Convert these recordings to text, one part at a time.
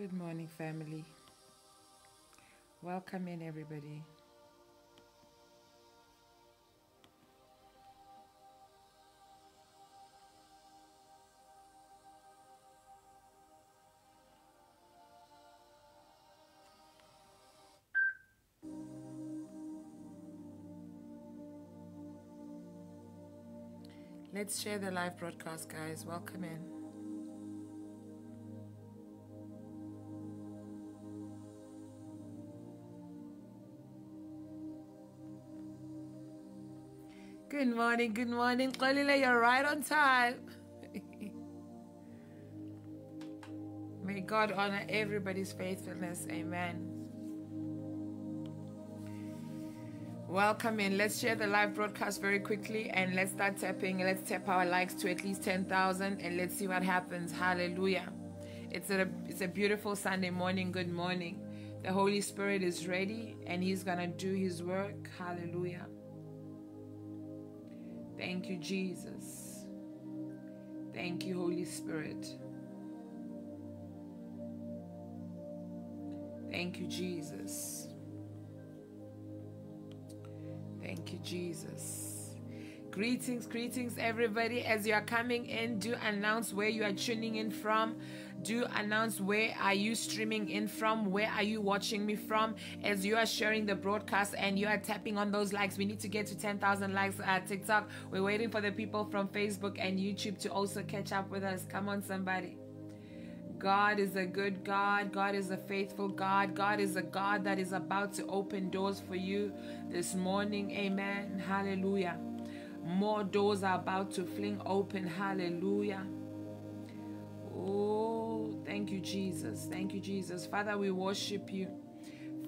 Good morning, family. Welcome in, everybody. Let's share the live broadcast, guys. Welcome in. Good morning, good morning. Qalila, you're right on time. May God honor everybody's faithfulness. Amen. Welcome in. Let's share the live broadcast very quickly and let's start tapping. Let's tap our likes to at least 10,000 and let's see what happens. Hallelujah. It's a, it's a beautiful Sunday morning. Good morning. The Holy Spirit is ready and He's going to do His work. Hallelujah. Thank you, Jesus. Thank you, Holy Spirit. Thank you, Jesus. Thank you, Jesus. Greetings, greetings, everybody. As you are coming in, do announce where you are tuning in from do announce where are you streaming in from where are you watching me from as you are sharing the broadcast and you are tapping on those likes we need to get to 10,000 likes at TikTok we're waiting for the people from Facebook and YouTube to also catch up with us come on somebody God is a good God. God is a faithful God. God is a God that is about to open doors for you this morning. Amen. Hallelujah. More doors are about to fling open. Hallelujah. Oh, thank you, Jesus. Thank you, Jesus. Father, we worship you.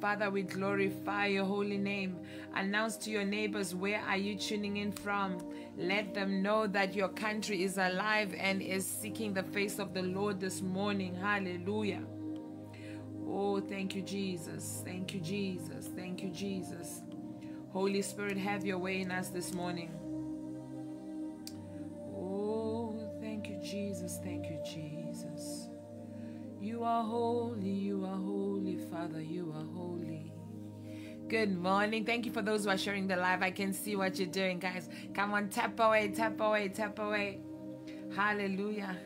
Father, we glorify your holy name. Announce to your neighbors where are you tuning in from. Let them know that your country is alive and is seeking the face of the Lord this morning. Hallelujah. Oh, thank you, Jesus. Thank you, Jesus. Thank you, Jesus. Holy Spirit, have your way in us this morning. Oh, thank you, Jesus. Thank you, Jesus. You are holy, you are holy, Father, you are holy. Good morning. Thank you for those who are sharing the live. I can see what you're doing, guys. Come on, tap away, tap away, tap away. Hallelujah.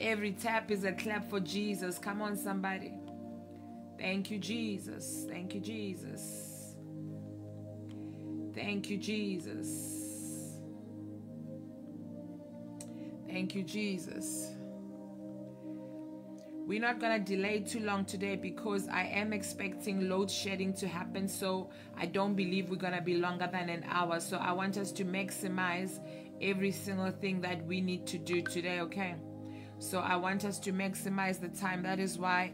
Every tap is a clap for Jesus. Come on, somebody. Thank you, Jesus. Thank you, Jesus. Thank you, Jesus. Thank you, Jesus. We're not going to delay too long today because I am expecting load shedding to happen. So I don't believe we're going to be longer than an hour. So I want us to maximize every single thing that we need to do today, okay? So I want us to maximize the time. That is why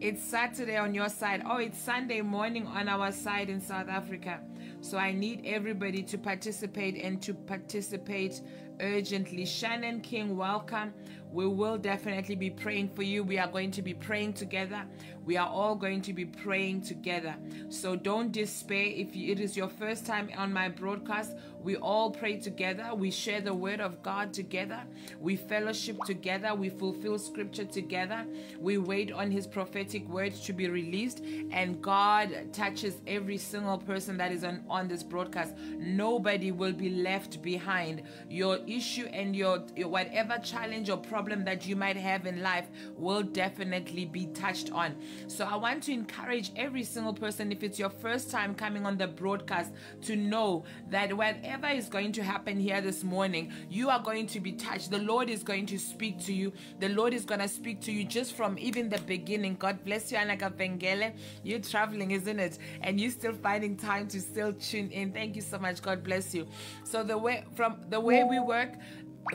it's Saturday on your side. Oh, it's Sunday morning on our side in South Africa. So I need everybody to participate and to participate urgently. Shannon King, welcome. We will definitely be praying for you. We are going to be praying together. We are all going to be praying together. So don't despair if it is your first time on my broadcast. We all pray together. We share the word of God together. We fellowship together. We fulfill scripture together. We wait on his prophetic words to be released. And God touches every single person that is on, on this broadcast. Nobody will be left behind. Your issue and your, your whatever challenge or problem that you might have in life will definitely be touched on. So I want to encourage every single person, if it's your first time coming on the broadcast, to know that whatever is going to happen here this morning, you are going to be touched. The Lord is going to speak to you. The Lord is going to speak to you just from even the beginning. God bless you, Anaka Pengele. You're traveling, isn't it? And you're still finding time to still tune in. Thank you so much. God bless you. So the way from the way we work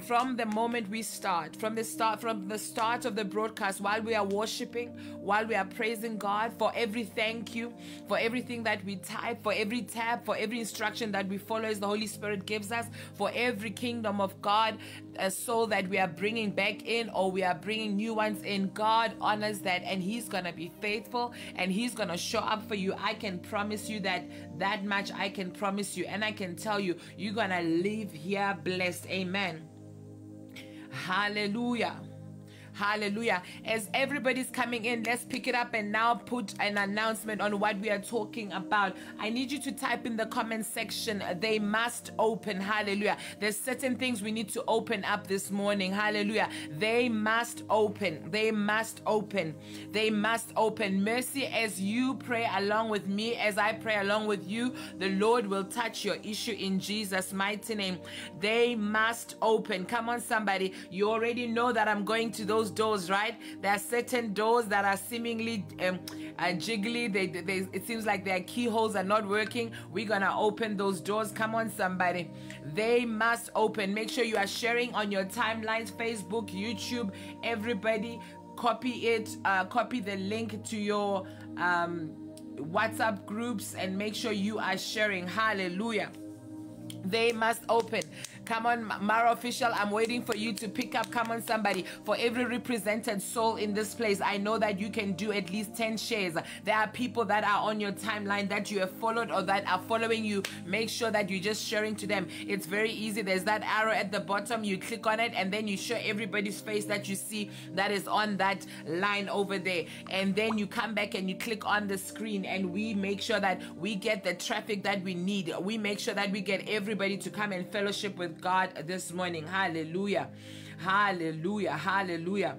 from the moment we start from the start from the start of the broadcast while we are worshiping while we are praising god for every thank you for everything that we type for every tab for every instruction that we follow as the holy spirit gives us for every kingdom of god uh, a soul that we are bringing back in or we are bringing new ones in. God honors that and he's gonna be faithful and he's gonna show up for you. I can promise you that that much i can promise you. And i can tell you you're gonna leave here blessed. Amen Hallelujah. Hallelujah. As everybody's coming in, let's pick it up and now put an announcement on what we are talking about. I need you to type in the comment section, they must open. Hallelujah. There's certain things we need to open up this morning. Hallelujah. They must open. They must open. They must open. Mercy, as you pray along with me, as I pray along with you, the Lord will touch your issue in Jesus' mighty name. They must open. Come on, somebody. You already know that I'm going to those doors, right? There are certain doors that are seemingly um, uh, jiggly. They, they, it seems like their keyholes are not working. We're going to open those doors. Come on, somebody. They must open. Make sure you are sharing on your timelines, Facebook, YouTube, everybody. Copy it, uh, copy the link to your um, WhatsApp groups and make sure you are sharing. Hallelujah. They must open. Come on, Mara official, I'm waiting for you to pick up. Come on, somebody. For every represented soul in this place, I know that you can do at least 10 shares. There are people that are on your timeline that you have followed or that are following you. Make sure that you're just sharing to them. It's very easy. There's that arrow at the bottom. You click on it and then you show everybody's face that you see that is on that line over there. And then you come back and you click on the screen and we make sure that we get the traffic that we need. We make sure that we get everybody to come and fellowship with God this morning. Hallelujah. Hallelujah. Hallelujah.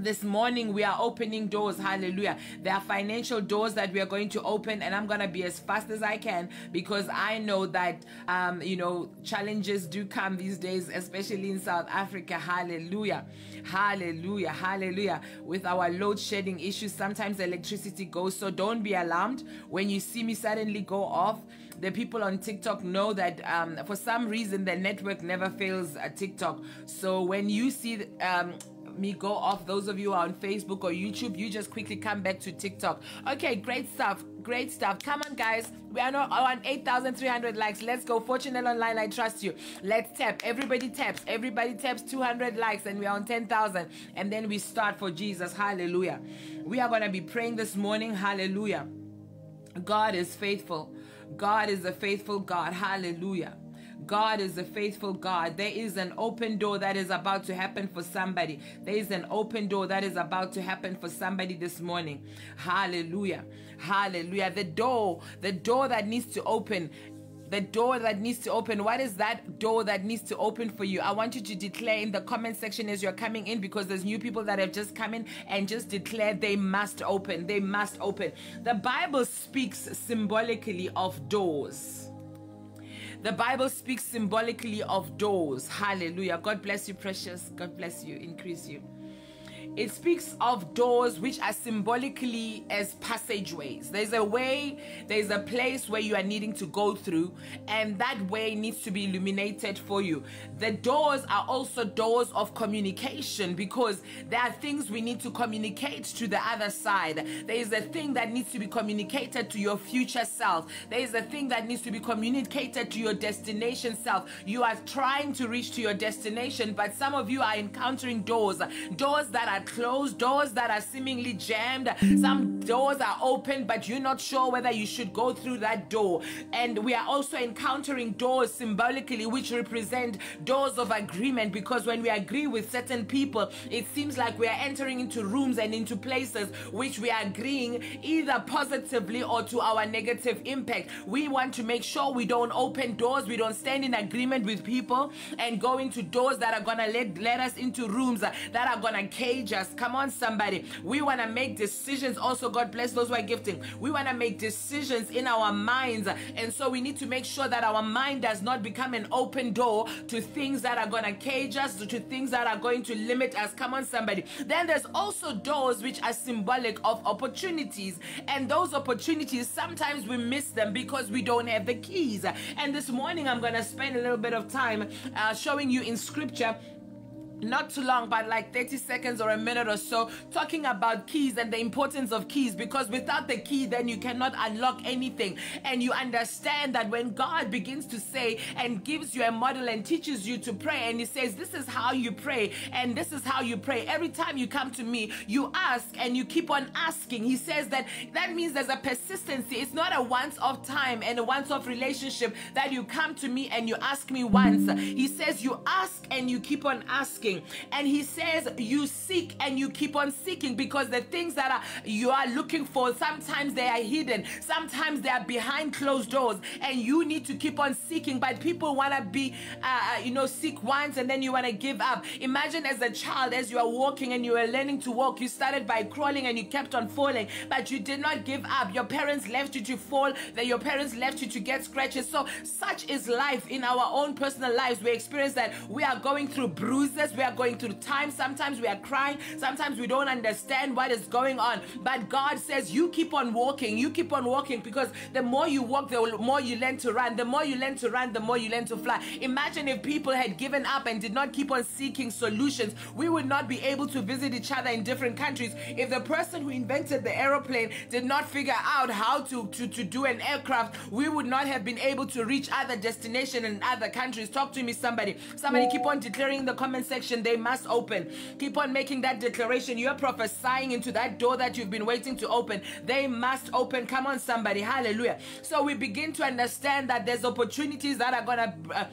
This morning we are opening doors. Hallelujah. There are financial doors that we are going to open, and I'm going to be as fast as I can because I know that, um, you know, challenges do come these days, especially in South Africa. Hallelujah. Hallelujah. Hallelujah. With our load shedding issues, sometimes electricity goes. So don't be alarmed when you see me suddenly go off the people on TikTok know that um, for some reason the network never fails at TikTok. So when you see um, me go off, those of you are on Facebook or YouTube, you just quickly come back to TikTok. Okay, great stuff. Great stuff. Come on, guys. We are not on 8,300 likes. Let's go. Fortunate Online, I trust you. Let's tap. Everybody taps. Everybody taps 200 likes, and we are on 10,000. And then we start for Jesus. Hallelujah. We are going to be praying this morning. Hallelujah. God is faithful. God is a faithful God. Hallelujah. God is a faithful God. There is an open door that is about to happen for somebody. There is an open door that is about to happen for somebody this morning. Hallelujah. Hallelujah. The door, the door that needs to open the door that needs to open. What is that door that needs to open for you? I want you to declare in the comment section as you're coming in because there's new people that have just come in and just declare they must open. They must open. The Bible speaks symbolically of doors. The Bible speaks symbolically of doors. Hallelujah. God bless you, precious. God bless you. Increase you. It speaks of doors which are symbolically as passageways. There's a way, there's a place where you are needing to go through, and that way needs to be illuminated for you. The doors are also doors of communication because there are things we need to communicate to the other side. There is a thing that needs to be communicated to your future self. There is a thing that needs to be communicated to your destination self. You are trying to reach to your destination, but some of you are encountering doors, doors that are closed, doors that are seemingly jammed. Some doors are open, but you're not sure whether you should go through that door. And we are also encountering doors symbolically, which represent doors of agreement, because when we agree with certain people, it seems like we are entering into rooms and into places which we are agreeing either positively or to our negative impact. We want to make sure we don't open doors, we don't stand in agreement with people and go into doors that are gonna let, let us into rooms that are gonna cage just Come on, somebody. We want to make decisions. Also, God bless those who are gifting. We want to make decisions in our minds. And so we need to make sure that our mind does not become an open door to things that are going to cage us, to things that are going to limit us. Come on, somebody. Then there's also doors which are symbolic of opportunities. And those opportunities, sometimes we miss them because we don't have the keys. And this morning, I'm going to spend a little bit of time uh, showing you in scripture not too long, but like 30 seconds or a minute or so, talking about keys and the importance of keys because without the key, then you cannot unlock anything. And you understand that when God begins to say and gives you a model and teaches you to pray, and He says, This is how you pray, and this is how you pray. Every time you come to me, you ask and you keep on asking. He says that that means there's a persistency. It's not a once off time and a once off relationship that you come to me and you ask me once. He says, You ask and you keep on asking seeking. And he says, You seek and you keep on seeking because the things that are you are looking for, sometimes they are hidden, sometimes they are behind closed doors, and you need to keep on seeking. But people want to be, uh, uh, you know, seek once and then you want to give up. Imagine as a child, as you are walking and you are learning to walk, you started by crawling and you kept on falling, but you did not give up. Your parents left you to fall, that your parents left you to get scratches. So, such is life in our own personal lives. We experience that we are going through bruises, we are going through time. Sometimes we are crying, sometimes we don't understand what is going on. But God says, You keep on walking, you keep on walking because the more you walk, the more you learn to run. The more you learn to run, the more you learn to fly. Imagine if people had given up and did not keep on seeking solutions, we would not be able to visit each other in different countries. If the person who invented the aeroplane did not figure out how to, to, to do an aircraft, we would not have been able to reach other destinations in other countries. Talk to me, somebody. Somebody keep on declaring in the comment section, they must open. Keep on making that declaration. You're prophesying into that door that you've been waiting to open. They must open. Come on, somebody. Hallelujah. So we begin to understand that there's opportunities that are going to. Uh,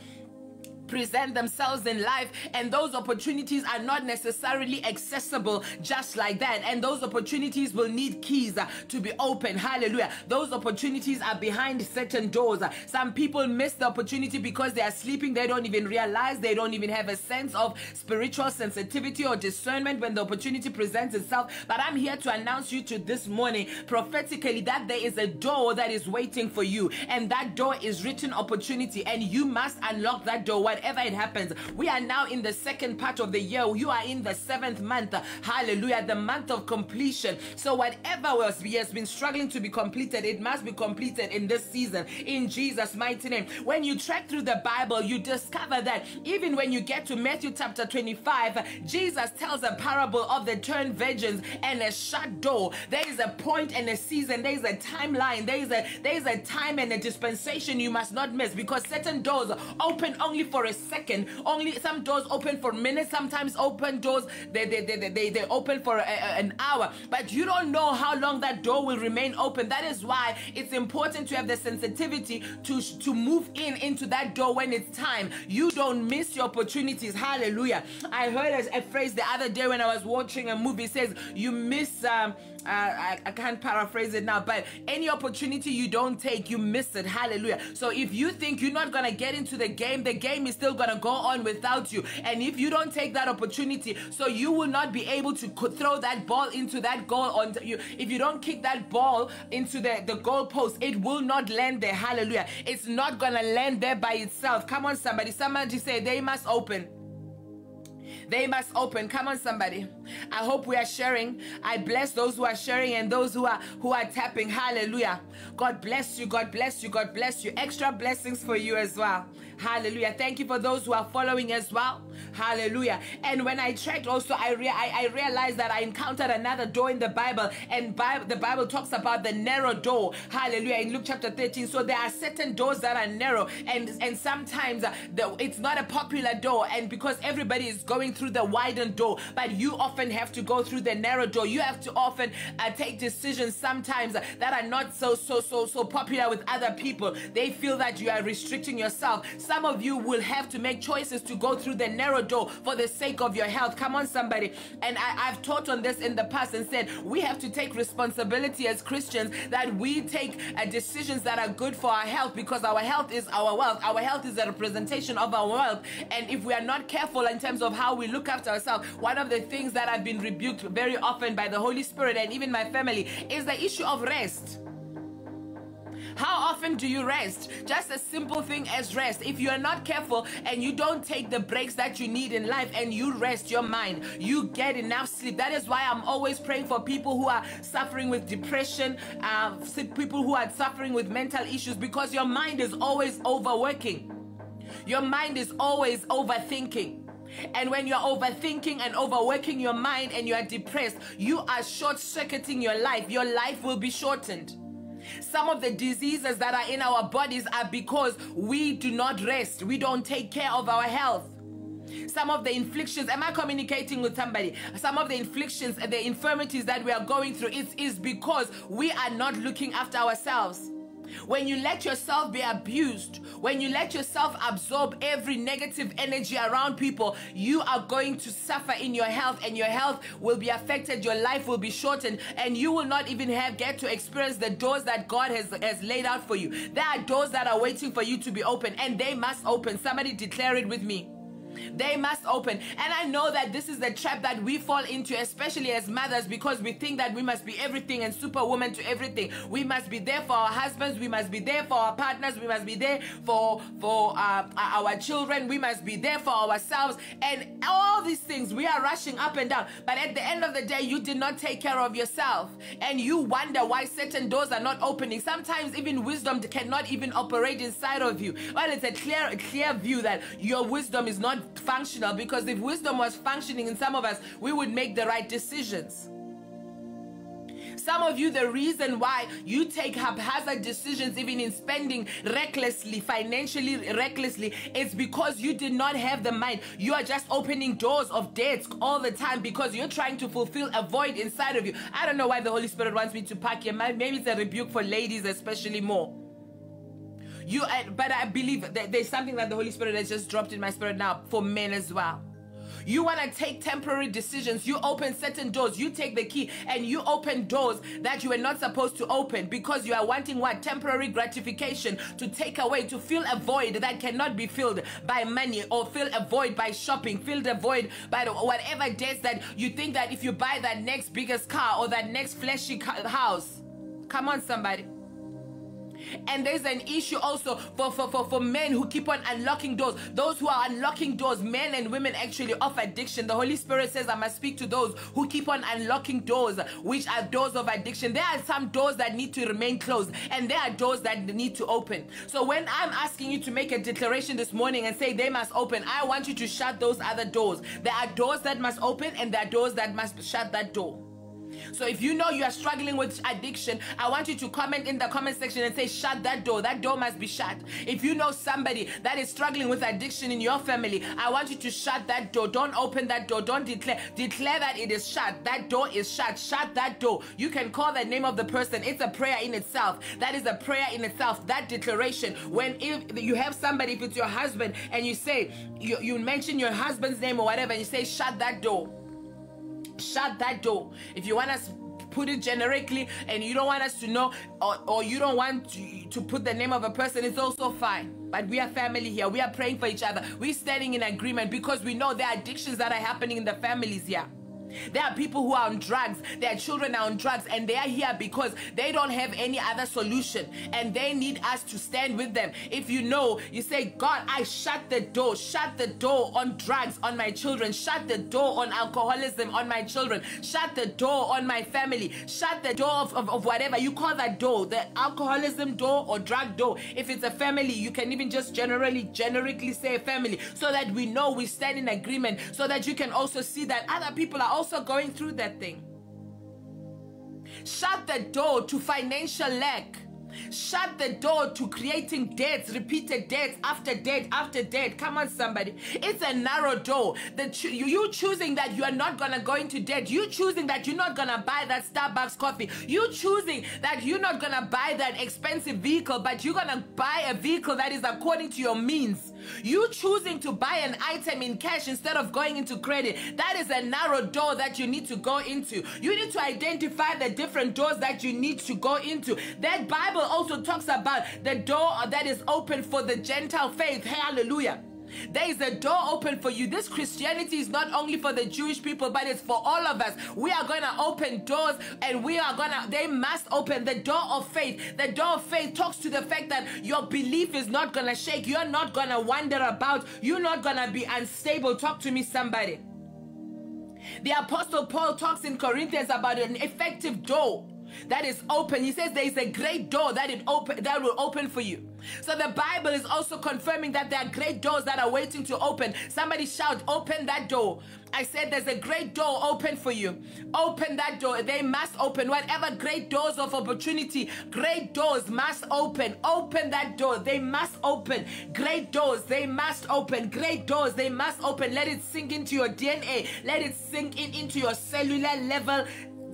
present themselves in life and those opportunities are not necessarily accessible just like that. And those opportunities will need keys uh, to be open. Hallelujah. Those opportunities are behind certain doors. Uh, some people miss the opportunity because they are sleeping. They don't even realize they don't even have a sense of spiritual sensitivity or discernment when the opportunity presents itself. But i'm here to announce you to this morning prophetically that there is a door that is waiting for you and that door is written opportunity and you must unlock that door whatever it happens. We are now in the second part of the year. You are in the seventh month. Hallelujah. The month of completion. So whatever was has been struggling to be completed, it must be completed in this season. In Jesus' mighty name. When you track through the Bible, you discover that even when you get to Matthew chapter 25, Jesus tells a parable of the turned virgins and a shut door. There is a point and a season. There is a timeline. There is a there is a time and a dispensation you must not miss because certain doors open only for a second. Only some doors open for minutes, sometimes open doors, they, they, they, they, they open for a, a, an hour. But you don't know how long that door will remain open. That is why it's important to have the sensitivity to, to move in into that door when it's time. You don't miss your opportunities. Hallelujah. I heard a, a phrase the other day when I was watching a movie. Says, You miss. Um, I, I can't paraphrase it now, but any opportunity you don't take, you miss it. Hallelujah. So if you think you're not going to get into the game, the game is still going to go on without you. And if you don't take that opportunity, so you will not be able to throw that ball into that goal on you. If you don't kick that ball into the, the goal post, it will not land there. Hallelujah. It's not going to land there by itself. Come on, somebody. Somebody say they must open. They must open. Come on, somebody. I hope we are sharing. I bless those who are sharing and those who are who are tapping. Hallelujah. God bless you. God bless you. God bless you. Extra blessings for you as well. Hallelujah. Thank you for those who are following as well. Hallelujah. And when I checked also, I, I, I realized that I encountered another door in the Bible. And the Bible talks about the narrow door. Hallelujah. In Luke chapter 13. So there are certain doors that are narrow. And, and sometimes uh, the, it's not a popular door. And because everybody is going through the widened door, but you often have to go through the narrow door. You have to often uh, take decisions sometimes uh, that are not so, so, so, so popular with other people. They feel that you are restricting yourself. Some of you will have to make choices to go through the narrow door for the sake of your health. Come on, somebody. And I, have taught on this in the past and said we have to take responsibility as Christians that we take uh, decisions that are good for our health because our health is our wealth. Our health is a representation of our wealth. And if we are not careful in terms of how we look after ourselves, one of the things that I've been rebuked very often by the Holy Spirit and even my family is the issue of rest. How often do you rest? Just a simple thing as rest. If you are not careful and you don't take the breaks that you need in life and you rest your mind, you get enough sleep. That is why I'm always praying for people who are suffering with depression, uh, people who are suffering with mental issues because your mind is always overworking. Your mind is always overthinking. And when you're overthinking and overworking your mind and you are depressed, you are short circuiting your life. Your life will be shortened. Some of the diseases that are in our bodies are because we do not rest, we don't take care of our health. Some of the inflictions, am I communicating with somebody? Some of the inflictions, and the infirmities that we are going through, it is because we are not looking after ourselves. When you let yourself be abused, when you let yourself absorb every negative energy around people, you are going to suffer in your health and your health will be affected, your life will be shortened, and you will not even have get to experience the doors that God has, has laid out for you. There are doors that are waiting for you to be open, and they must open. Somebody declare it with me. They must open. And I know that this is the trap that we fall into, especially as mothers, because we think that we must be everything and superwoman to everything. We must be there for our husbands. We must be there for our partners. We must be there for for uh, our children. We must be there for ourselves. And all these things, we are rushing up and down. But at the end of the day, you did not take care of yourself. And you wonder why certain doors are not opening. Sometimes even wisdom cannot even operate inside of you. Well, it's a clear, clear view that your wisdom is not functional because if wisdom was functioning in some of us, we would make the right decisions. Some of you, the reason why you take haphazard decisions, even in spending recklessly, financially recklessly, is because you did not have the mind. You are just opening doors of debts all the time because you're trying to fulfill a void inside of you. I don't know why the Holy Spirit wants me to pack here. Maybe it's a rebuke for ladies, especially more. You, but I believe that there's something that the Holy Spirit has just dropped in my spirit now for men as well. You want to take temporary decisions. You open certain doors. You take the key and you open doors that you were not supposed to open because you are wanting what? Temporary gratification to take away, to fill a void that cannot be filled by money or fill a void by shopping, fill the void by whatever it is that you think that if you buy that next biggest car or that next flashy house. Come on, somebody and there's an issue also for, for, for, for men who keep on unlocking doors. Those who are unlocking doors, men and women actually of addiction. The Holy Spirit says, I must speak to those who keep on unlocking doors, which are doors of addiction. There are some doors that need to remain closed, and there are doors that need to open. So when I'm asking you to make a declaration this morning and say they must open, I want you to shut those other doors. There are doors that must open, and there are doors that must shut that door. So if you know you are struggling with addiction, I want you to comment in the comment section and say, shut that door. That door must be shut. If you know somebody that is struggling with addiction in your family, I want you to shut that door. Don't open that door. Don't declare. Declare that it is shut. That door is shut. Shut that door. You can call the name of the person. It's a prayer in itself. That is a prayer in itself. That declaration. When if you have somebody, if it's your husband, and you say, you, you mention your husband's name or whatever, and you say, shut that door shut that door. If you want us put it generically and you don't want us to know or, or you don't want to, to put the name of a person, it's also fine. But we are family here. We are praying for each other. We're standing in agreement because we know there are addictions that are happening in the families here. There are people who are on drugs, their children are on drugs, and they are here because they don't have any other solution and they need us to stand with them. If you know, you say, God, I shut the door, shut the door on drugs on my children, shut the door on alcoholism on my children, shut the door on my family, shut the door of, of, of whatever you call that door, the alcoholism door or drug door. If it's a family, you can even just generally, generically say family so that we know we stand in agreement, so that you can also see that other people are also going through that thing. Shut the door to financial lack. Shut the door to creating debts, repeated debts after debt after debt. Come on, somebody. It's a narrow door. The cho- you choosing that you are not gonna go into debt. You choosing that you're not gonna buy that Starbucks coffee. You choosing that you're not gonna buy that expensive vehicle, but you're gonna buy a vehicle that is according to your means. You choosing to buy an item in cash instead of going into credit. That is a narrow door that you need to go into. You need to identify the different doors that you need to go into. That Bible also talks about the door that is open for the Gentile faith. Hallelujah. There is a door open for you. This Christianity is not only for the Jewish people, but it's for all of us. We are going to open doors and we are going to, they must open the door of faith. The door of faith talks to the fact that your belief is not going to shake. You're not going to wander about. You're not going to be unstable. Talk to me, somebody. The Apostle Paul talks in Corinthians about an effective door that is open. He says there is a great door that it open that will open for you. So the Bible is also confirming that there are great doors that are waiting to open. Somebody shout, open that door. I said there's a great door open for you. Open that door. They must open. Whatever great doors of opportunity, great doors must open. Open that door. They must open. Great doors. They must open. Great doors. They must open. Let it sink into your DNA. Let it sink in into your cellular level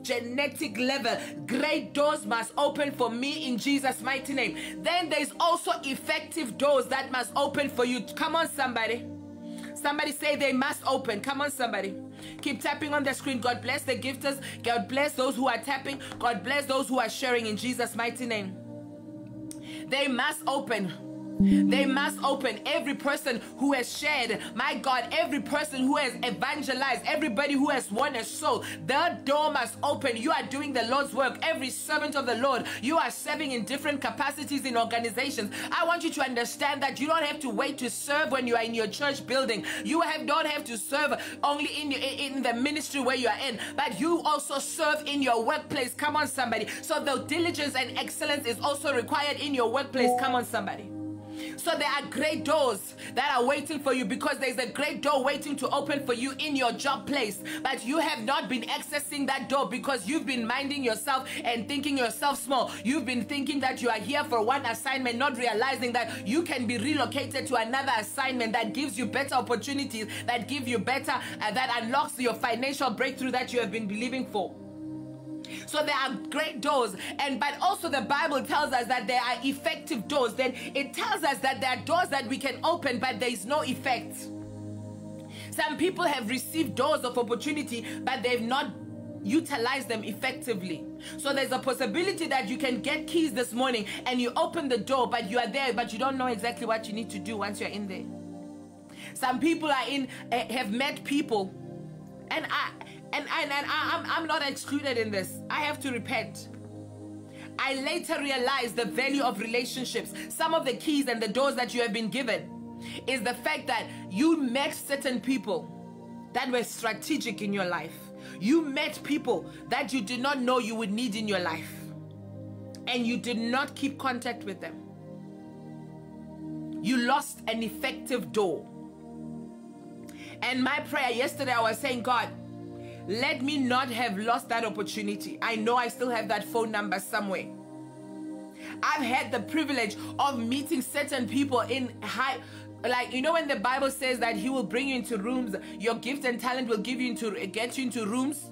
genetic level. Great doors must open for me in Jesus' mighty name. Then there's also effective doors that must open for you. Come on, somebody. Somebody say they must open. Come on, somebody. Keep tapping on the screen. God bless the gifters. God bless those who are tapping. God bless those who are sharing in Jesus' mighty name. They must open. They must open. Every person who has shared, my God, every person who has evangelized, everybody who has won a soul, the door must open. You are doing the Lord's work. Every servant of the Lord, you are serving in different capacities in organizations. I want you to understand that you don't have to wait to serve when you are in your church building. You have don't have to serve only in in the ministry where you are in, but you also serve in your workplace. Come on, somebody. So the diligence and excellence is also required in your workplace. Come on, somebody. So there are great doors that are waiting for you because there's a great door waiting to open for you in your job place. But you have not been accessing that door because you've been minding yourself and thinking yourself small. You've been thinking that you are here for one assignment, not realizing that you can be relocated to another assignment that gives you better opportunities, that give you better, uh, that unlocks your financial breakthrough that you have been believing for. So there are great doors, and but also the Bible tells us that there are effective doors. Then it tells us that there are doors that we can open, but there is no effect. Some people have received doors of opportunity, but they've not utilized them effectively. So there's a possibility that you can get keys this morning and you open the door, but you are there, but you don't know exactly what you need to do once you're in there. Some people are in uh, have met people, and I and, and, and I, I'm, I'm not excluded in this. I have to repent. I later realized the value of relationships. Some of the keys and the doors that you have been given is the fact that you met certain people that were strategic in your life. You met people that you did not know you would need in your life. And you did not keep contact with them. You lost an effective door. And my prayer yesterday, I was saying, God, let me not have lost that opportunity. I know I still have that phone number somewhere. I've had the privilege of meeting certain people in high like you know when the bible says that he will bring you into rooms your gift and talent will give you into get you into rooms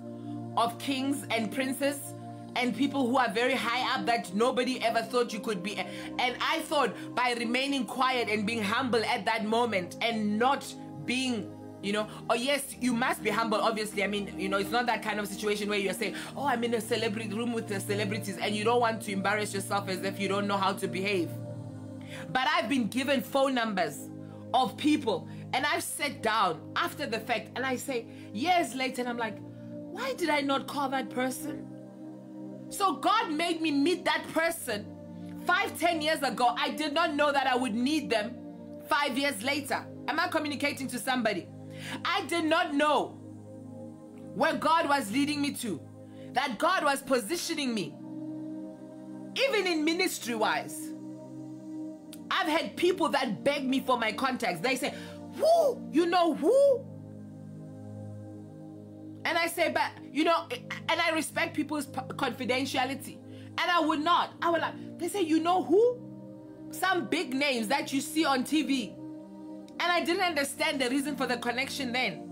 of kings and princes and people who are very high up that nobody ever thought you could be and i thought by remaining quiet and being humble at that moment and not being you know oh yes you must be humble obviously. I mean you know it's not that kind of situation where you're saying oh i'm in a celebrity room with the celebrities and you don't want to embarrass yourself as if you don't know how to behave. But i've been given phone numbers of people and i've sat down after the fact and i say years later and i'm like why did i not call that person? So god made me meet that person five ten years ago. I did not know that i would need them five years later. Am i communicating to somebody I did not know where God was leading me to, that God was positioning me, even in ministry wise. I've had people that beg me for my contacts. They say, Who? You know who? And I say, But, you know, and I respect people's confidentiality. And I would not. I would like, they say, You know who? Some big names that you see on TV and I didn't understand the reason for the connection then.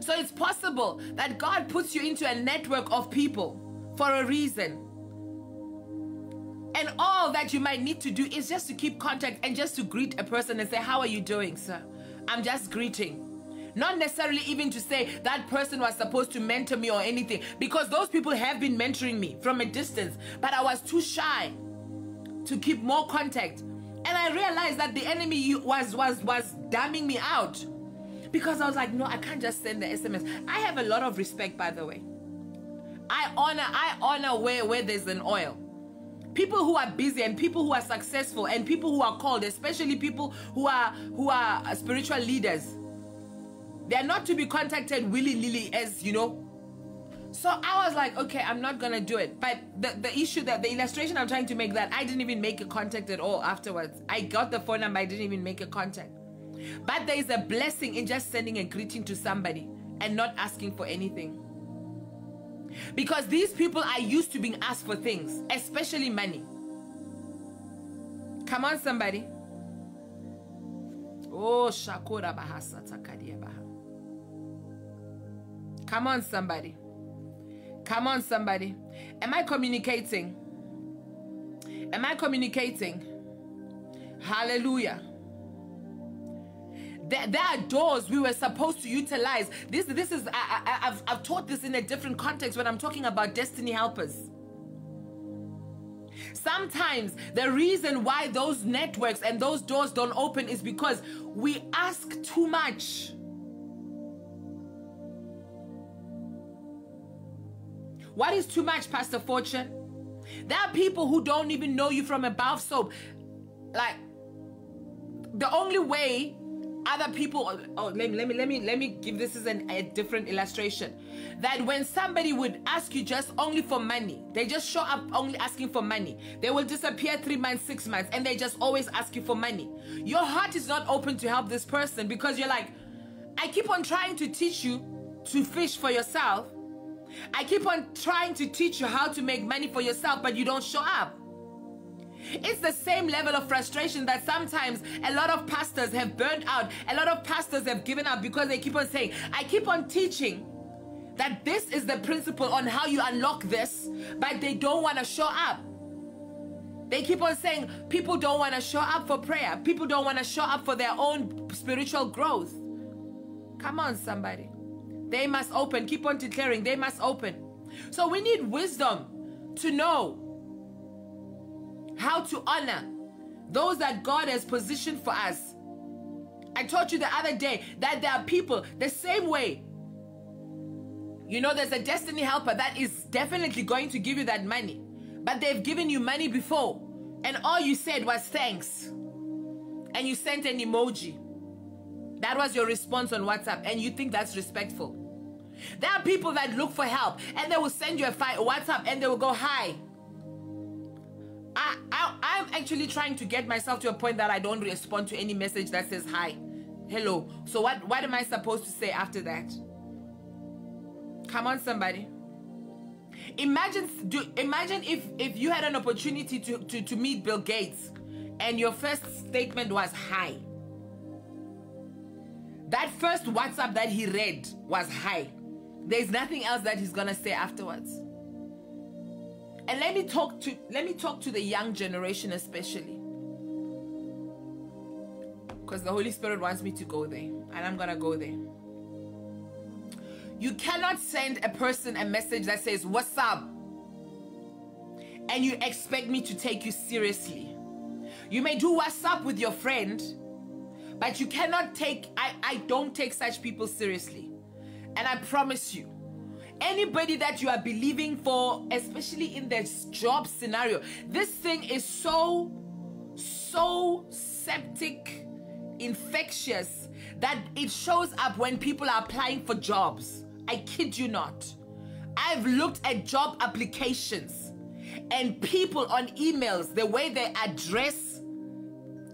So it's possible that God puts you into a network of people for a reason. And all that you might need to do is just to keep contact and just to greet a person and say, How are you doing, sir? I'm just greeting. Not necessarily even to say that person was supposed to mentor me or anything, because those people have been mentoring me from a distance, but I was too shy to keep more contact and I realized that the enemy was was was damning me out because I was like, no, I can't just send the SMS. I have a lot of respect, by the way. I honor I honor where where there's an oil. People who are busy and people who are successful and people who are called, especially people who are who are spiritual leaders, they are not to be contacted willy nilly as you know so I was like, okay, I'm not gonna do it. But the, the issue that the illustration I'm trying to make that I didn't even make a contact at all afterwards. I got the phone number, I didn't even make a contact. But there is a blessing in just sending a greeting to somebody and not asking for anything. Because these people are used to being asked for things, especially money. Come on, somebody. Oh, Shakura Bahasa Takadia Baha. Come on, somebody. Come on, somebody. Am I communicating? Am I communicating? Hallelujah. There, there are doors we were supposed to utilize. This, this is, I, I've, I've taught this in a different context when I'm talking about destiny helpers. Sometimes the reason why those networks and those doors don't open is because we ask too much. What is too much, Pastor Fortune? There are people who don't even know you from a bath soap. Like, the only way other people oh, oh let me let me let me let me give this as an, a different illustration that when somebody would ask you just only for money they just show up only asking for money they will disappear three months six months and they just always ask you for money your heart is not open to help this person because you're like i keep on trying to teach you to fish for yourself i keep on trying to teach you how to make money for yourself but you don't show up it's the same level of frustration that sometimes a lot of pastors have burned out. A lot of pastors have given up because they keep on saying, I keep on teaching that this is the principle on how you unlock this, but they don't want to show up. They keep on saying people don't want to show up for prayer. People don't want to show up for their own spiritual growth. Come on, somebody. They must open. Keep on declaring they must open. So we need wisdom to know how to honor those that God has positioned for us. I taught you the other day that there are people the same way. You know, there's a destiny helper that is definitely going to give you that money, but they've given you money before, and all you said was thanks, and you sent an emoji. That was your response on WhatsApp, and you think that's respectful. There are people that look for help, and they will send you a WhatsApp, and they will go hi I, I, I'm actually trying to get myself to a point that I don't respond to any message that says hi, hello. So what, what am I supposed to say after that? Come on, somebody. Imagine, do, imagine if, if you had an opportunity to, to, to meet Bill Gates and your first statement was hi. That first WhatsApp that he read was hi. There's nothing else that he's gonna say afterwards. And let me talk to let me talk to the young generation especially. Because the Holy Spirit wants me to go there. And I'm gonna go there. You cannot send a person a message that says, What's up? And you expect me to take you seriously. You may do what's up with your friend, but you cannot take, I, I don't take such people seriously. And I promise you, anybody that you are believing for, especially in this job scenario, this thing is so, so septic, infectious that it shows up when people are applying for jobs. I kid you not. I've looked at job applications and people on emails, the way they address,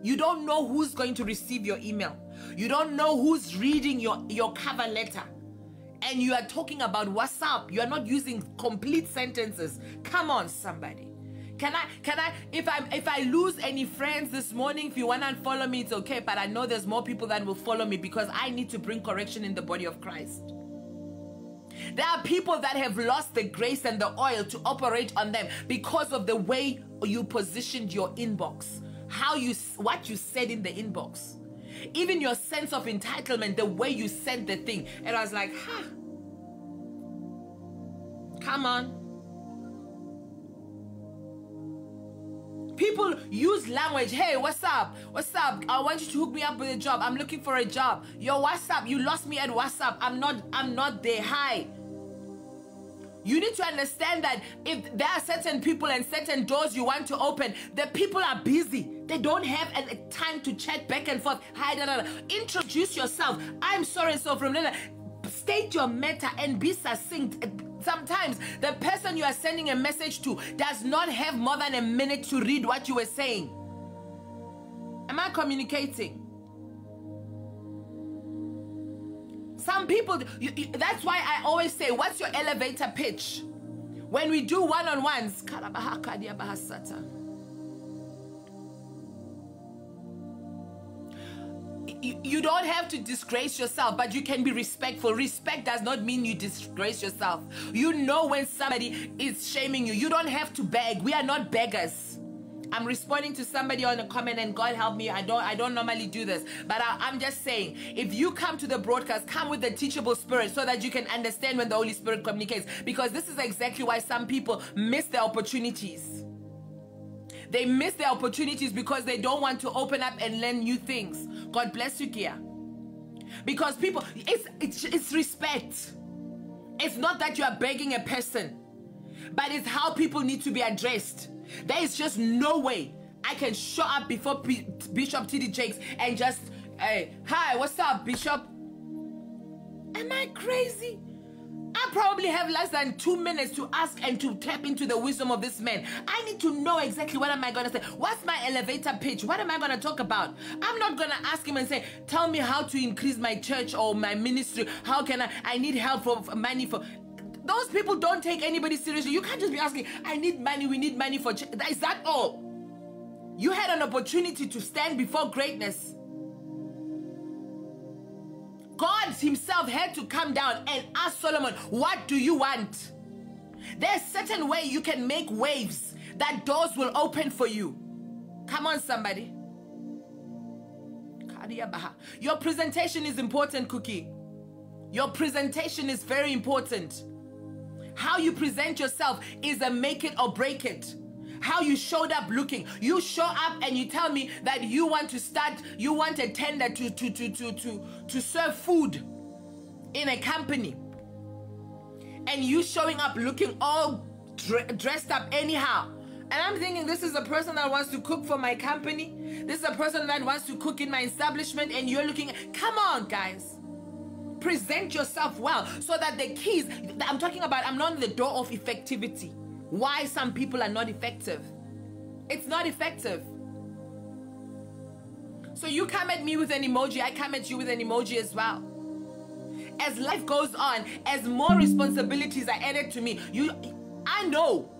you don't know who's going to receive your email. You don't know who's reading your, your cover letter and you are talking about WhatsApp. You are not using complete sentences. Come on, somebody. Can I can I if I if I lose any friends this morning, if you wanna follow me, it's okay. But I know there's more people that will follow me because I need to bring correction in the body of Christ. There are people that have lost the grace and the oil to operate on them because of the way you positioned your inbox, how you what you said in the inbox even your sense of entitlement, the way you said the thing. And I was like, huh. Come on. People use language. Hey, what's up? What's up? I want you to hook me up with a job. I'm looking for a job. Yo, what's up? You lost me at what's up. I'm not. I'm not there. Hi. You need to understand that if there are certain people and certain doors you want to open, the people are busy. They don't have a, time to chat back and forth. Hi, da, da, da. Introduce yourself. I'm sorry, so from Lena. State your matter and be succinct. Sometimes the person you are sending a message to does not have more than a minute to read what you were saying. Am I communicating? Some people, you, you, that's why I always say, what's your elevator pitch? When we do one on ones, you, you don't have to disgrace yourself, but you can be respectful. Respect does not mean you disgrace yourself. You know when somebody is shaming you. You don't have to beg. We are not beggars. I'm responding to somebody on a comment and God help me. I don't I don't normally do this. But I, am just saying, if you come to the broadcast, come with the teachable spirit so that you can understand when the Holy Spirit communicates. Because this is exactly why some people miss their opportunities. They miss their opportunities because they don't want to open up and learn new things. God bless you, Kia. Because people, it's, it's, it's respect. It's not that you are begging a person, but it's how people need to be addressed. There is just no way I can show up before P- Bishop T.D. Jakes and just, hey, hi, what's up, Bishop? Am I crazy? I probably have less than two minutes to ask and to tap into the wisdom of this man. I need to know exactly what am I going to say. What's my elevator pitch? What am I going to talk about? I'm not going to ask him and say, tell me how to increase my church or my ministry. How can I? I need help for, for money for. Those people don't take anybody seriously. You can't just be asking, I need money. We need money for. Ch-. Is that all? You had an opportunity to stand before greatness. God Himself had to come down and ask Solomon, What do you want? There's certain way you can make waves that doors will open for you. Come on, somebody. Your presentation is important, Cookie. Your presentation is very important. How you present yourself is a make it or break it how you showed up looking. You show up and you tell me that you want to start, you want a tender to to to to to to serve food in a company. And you showing up looking all dressed up anyhow. And I'm thinking this is a person that wants to cook for my company. This is a person that wants to cook in my establishment and you're looking come on guys present yourself well so that the keys I'm talking about I'm not the door of effectivity why some people are not effective. It's not effective. So you come at me with an emoji, I come at you with an emoji as well. As life goes on, as more responsibilities are added to me, you I know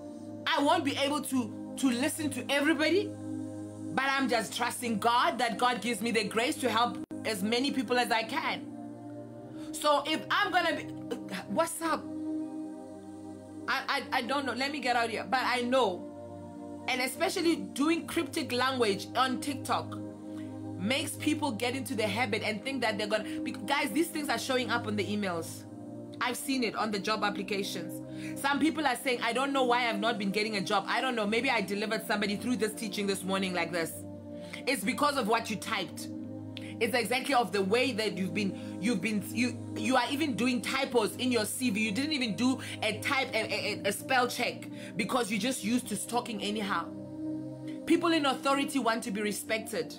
I won't be able to to listen to everybody, but I'm just trusting God that God gives me the grace to help as many people as I can. So if I'm gonna be what's up? I, I, I don't know. Let me get out here. But I know. And especially doing cryptic language on TikTok makes people get into the habit and think that they're gonna guys these things are showing up on the emails i've seen it on the job applications some people are saying i don't know why i've not been getting a job i don't know maybe i delivered somebody through this teaching this morning like this it's because of what you typed it's exactly of the way that you've been you've been you you are even doing typos in your cv you didn't even do a type a, a, a spell check because you're just used to talking anyhow. People in authority want to be respected.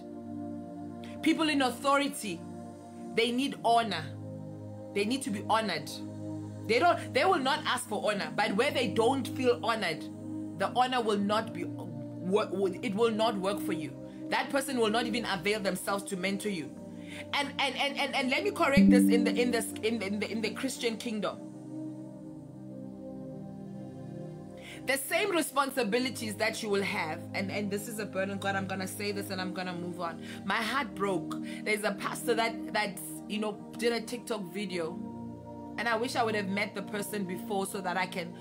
People in authority they need honor. They need to be honored. They don't they will not ask for honor but where they don't feel honored the honor will not be it will not work for you that person will not even avail themselves to mentor you. And and and and, and let me correct this in the in this in the, in the in the christian kingdom. The same responsibilities that you will have and and this is a burden god i'm gonna say this and i'm gonna move on. My heart broke. There's a pastor that that you know did a tiktok video and i wish i would have met the person before so that i can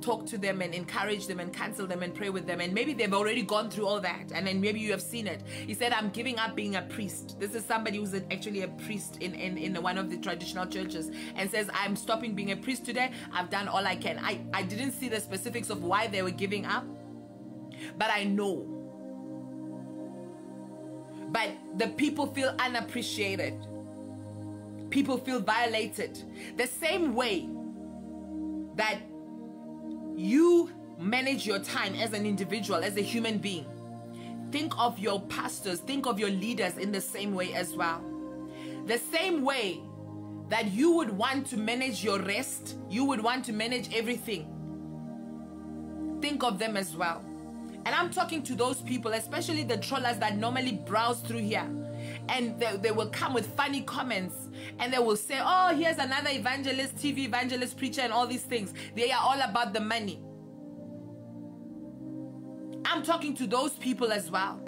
talk to them and encourage them and counsel them and pray with them. And maybe they've already gone through all that. And then maybe you have seen it. He said, I'm giving up being a priest. This is somebody who's actually a priest in, in, in one of the traditional churches and says, I'm stopping being a priest today. I've done all I can. I, I didn't see the specifics of why they were giving up, but I know. But the people feel unappreciated. People feel violated. The same way that you manage your time as an individual, as a human being. Think of your pastors, think of your leaders in the same way as well. The same way that you would want to manage your rest, you would want to manage everything. Think of them as well. And I'm talking to those people, especially the trollers that normally browse through here. And they, they will come with funny comments and they will say, Oh, here's another evangelist, TV evangelist, preacher, and all these things. They are all about the money. I'm talking to those people as well.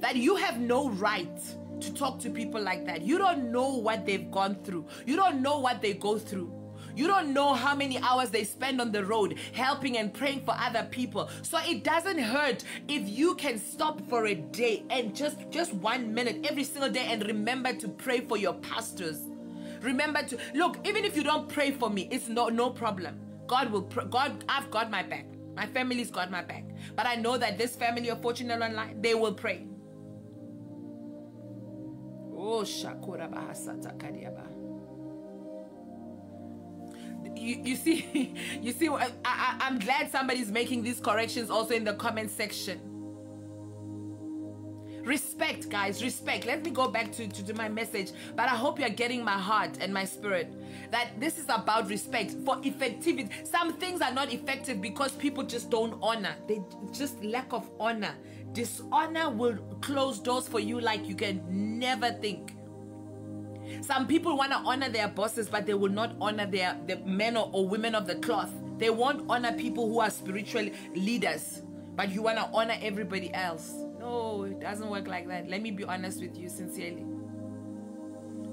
That you have no right to talk to people like that. You don't know what they've gone through. You don't know what they go through. You don't know how many hours they spend on the road helping and praying for other people. So it doesn't hurt if you can stop for a day and just just 1 minute every single day and remember to pray for your pastors. Remember to look, even if you don't pray for me, it's no no problem. God will God I've got my back. My family's got my back. But I know that this family of Fortunate Online, they will pray. Oh, Shakura Bahasata Kadiaba you, you see you see I, I, i'm glad somebody's making these corrections also in the comment section. Respect guys respect. Let me go back to, to, to my message but i hope you're getting my heart and my spirit that this is about respect for effectivity some things are not effective because people just don't honor. They just lack of honor. Dishonor will close doors for you like you can never think some people want to honor their bosses, but they will not honor their the men or, or women of the cloth. They won't honor people who are spiritual leaders, but you want to honor everybody else. No, it doesn't work like that. Let me be honest with you sincerely.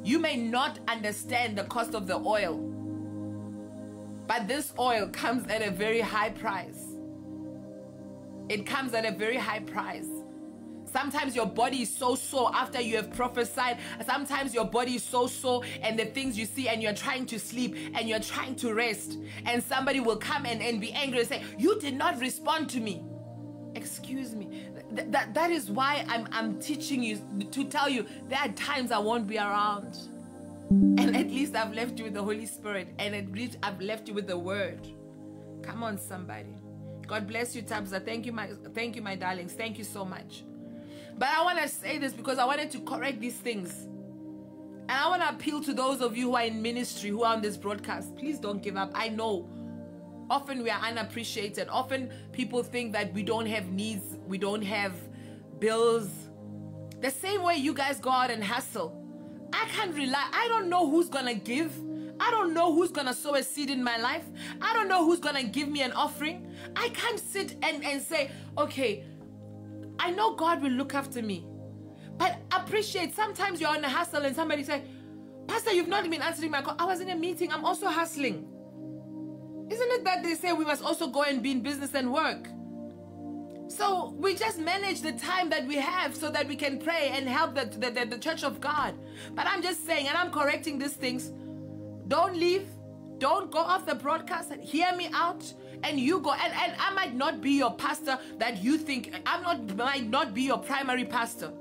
You may not understand the cost of the oil, but this oil comes at a very high price. It comes at a very high price. Sometimes your body is so sore after you have prophesied. Sometimes your body is so sore and the things you see and you're trying to sleep and you're trying to rest. And somebody will come and, and be angry and say, You did not respond to me. Excuse me. Th- that, that is why I'm, I'm teaching you to tell you there are times I won't be around. And at least I've left you with the Holy Spirit. And at least I've left you with the word. Come on, somebody. God bless you, Tabza. Thank you, my thank you, my darlings. Thank you so much. But I want to say this because I wanted to correct these things. And I want to appeal to those of you who are in ministry, who are on this broadcast. Please don't give up. I know often we are unappreciated. Often people think that we don't have needs, we don't have bills. The same way you guys go out and hustle. I can't rely. I don't know who's going to give. I don't know who's going to sow a seed in my life. I don't know who's going to give me an offering. I can't sit and, and say, okay, I know God will look after me. But appreciate sometimes you're on a hustle and somebody say, Pastor, you've not been answering my call. I was in a meeting. I'm also hustling. Isn't it that they say we must also go and be in business and work? So we just manage the time that we have so that we can pray and help the, the, the, the church of God. But I'm just saying, and I'm correcting these things. Don't leave. Don't go off the broadcast and hear me out and you go and, and I might not be your pastor that you think I'm not might not be your primary pastor.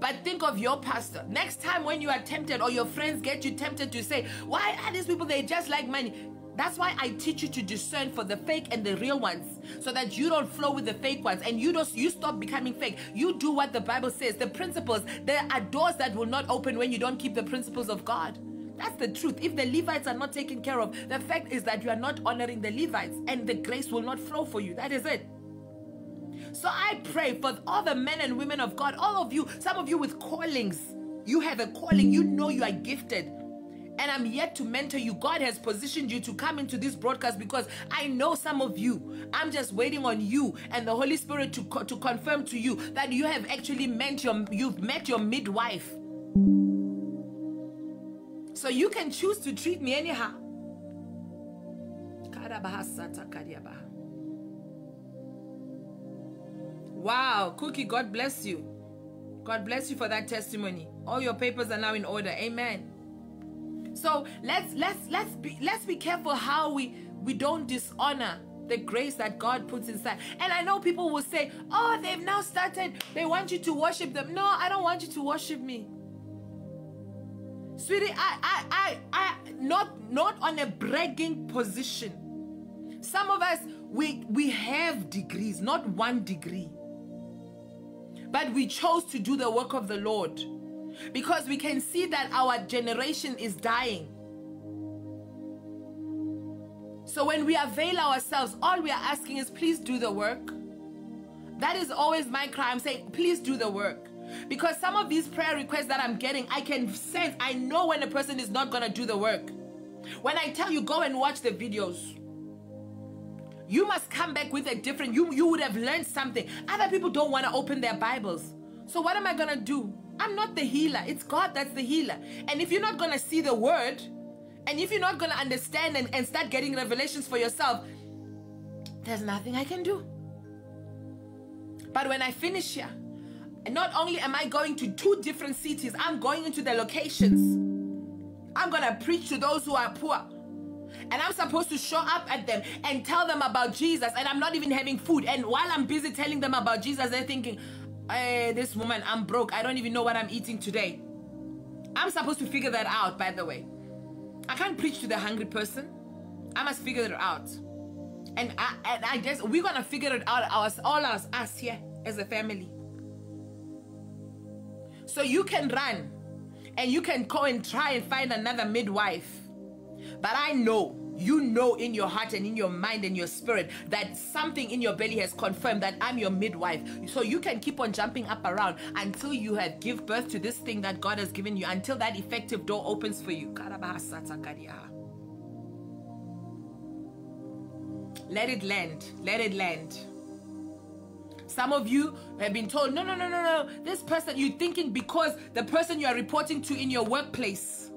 But think of your pastor. Next time when you are tempted or your friends get you tempted to say, Why are these people they just like money? That's why I teach you to discern for the fake and the real ones so that you don't flow with the fake ones and you don't you stop becoming fake. You do what the Bible says. The principles, there are doors that will not open when you don't keep the principles of God. That's the truth. If the Levites are not taken care of, the fact is that you are not honoring the Levites and the grace will not flow for you. That is it. So I pray for all the men and women of God, all of you, some of you with callings. You have a calling, you know you are gifted. And I'm yet to mentor you. God has positioned you to come into this broadcast because I know some of you. I'm just waiting on you and the Holy Spirit to, to confirm to you that you have actually met your you've met your midwife. So you can choose to treat me anyhow. Wow, Cookie, God bless you. God bless you for that testimony. All your papers are now in order. Amen. So let's let's let's be let's be careful how we we don't dishonor the grace that God puts inside. And I know people will say, "Oh, they've now started. They want you to worship them." No, I don't want you to worship me. Sweetie, I, I, I, I, not, not on a bragging position. Some of us, we, we have degrees, not one degree. But we chose to do the work of the Lord because we can see that our generation is dying. So when we avail ourselves, all we are asking is please do the work. That is always my cry. I'm saying, please do the work. Because some of these prayer requests that I'm getting, I can sense, I know when a person is not going to do the work. When I tell you, go and watch the videos. You must come back with a different, you, you would have learned something. Other people don't want to open their Bibles. So what am I going to do? I'm not the healer. It's God that's the healer. And if you're not going to see the word, and if you're not going to understand and, and start getting revelations for yourself, there's nothing I can do. But when I finish here, not only am I going to two different cities, I'm going into the locations. I'm going to preach to those who are poor. And I'm supposed to show up at them and tell them about Jesus. And I'm not even having food. And while I'm busy telling them about Jesus, they're thinking, hey, this woman, I'm broke. I don't even know what I'm eating today. I'm supposed to figure that out, by the way. I can't preach to the hungry person. I must figure it out. And I, and I guess we're going to figure it out, ours, all us, us here as a family. So you can run and you can go and try and find another midwife. But I know, you know in your heart and in your mind and your spirit that something in your belly has confirmed that I'm your midwife. So you can keep on jumping up around until you have give birth to this thing that God has given you, until that effective door opens for you. Let it land. Let it land. Some of you have been told, no, no, no, no, no. This person, you're thinking because the person you are reporting to in your workplace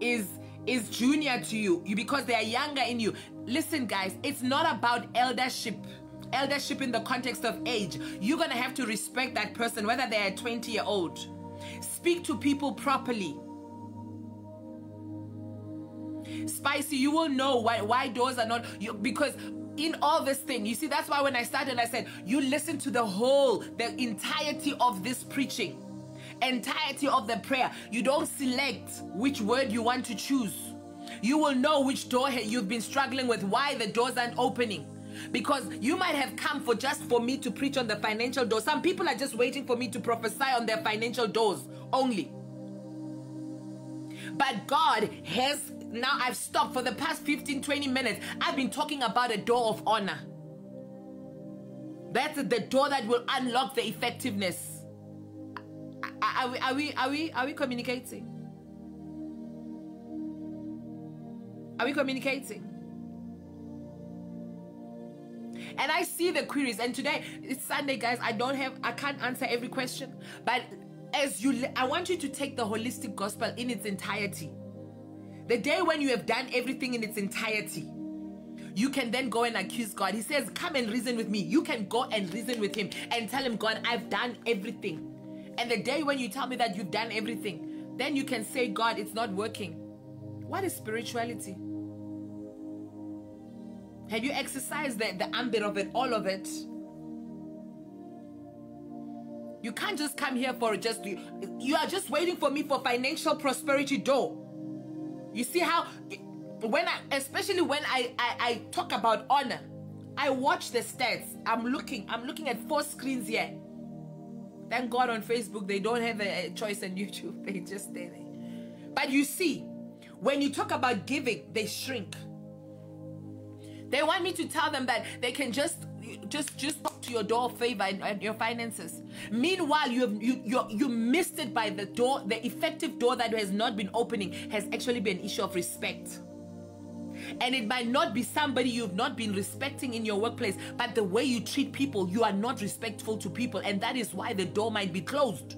is is junior to you, you because they are younger in you. Listen, guys, it's not about eldership. Eldership in the context of age. You're gonna have to respect that person, whether they're 20 year old. Speak to people properly. Spicy, you will know why why doors are not you because in all this thing. You see, that's why when I started, I said, you listen to the whole, the entirety of this preaching, entirety of the prayer. You don't select which word you want to choose. You will know which door you've been struggling with, why the doors aren't opening. Because you might have come for just for me to preach on the financial door. Some people are just waiting for me to prophesy on their financial doors only. But God has now I've stopped for the past 15, 20 minutes. I've been talking about a door of honor. That's the door that will unlock the effectiveness. Are we, are we, are we, are we communicating? Are we communicating? And I see the queries. And today it's Sunday, guys. I don't have, I can't answer every question. But as you, I want you to take the holistic gospel in its entirety. The day when you have done everything in its entirety, you can then go and accuse God. He says, Come and reason with me. You can go and reason with Him and tell Him, God, I've done everything. And the day when you tell me that you've done everything, then you can say, God, it's not working. What is spirituality? Have you exercised the, the ambit of it, all of it? You can't just come here for just you, are just waiting for me for financial prosperity door. You see how when I especially when I, I, I talk about honor, I watch the stats. I'm looking, I'm looking at four screens here. Thank God on Facebook they don't have a, a choice on YouTube. They just stay there. But you see, when you talk about giving, they shrink. They want me to tell them that they can just just just talk to your door of favor and, and your finances. Meanwhile, you have you you you missed it by the door. The effective door that has not been opening has actually been an issue of respect. And it might not be somebody you've not been respecting in your workplace, but the way you treat people, you are not respectful to people, and that is why the door might be closed.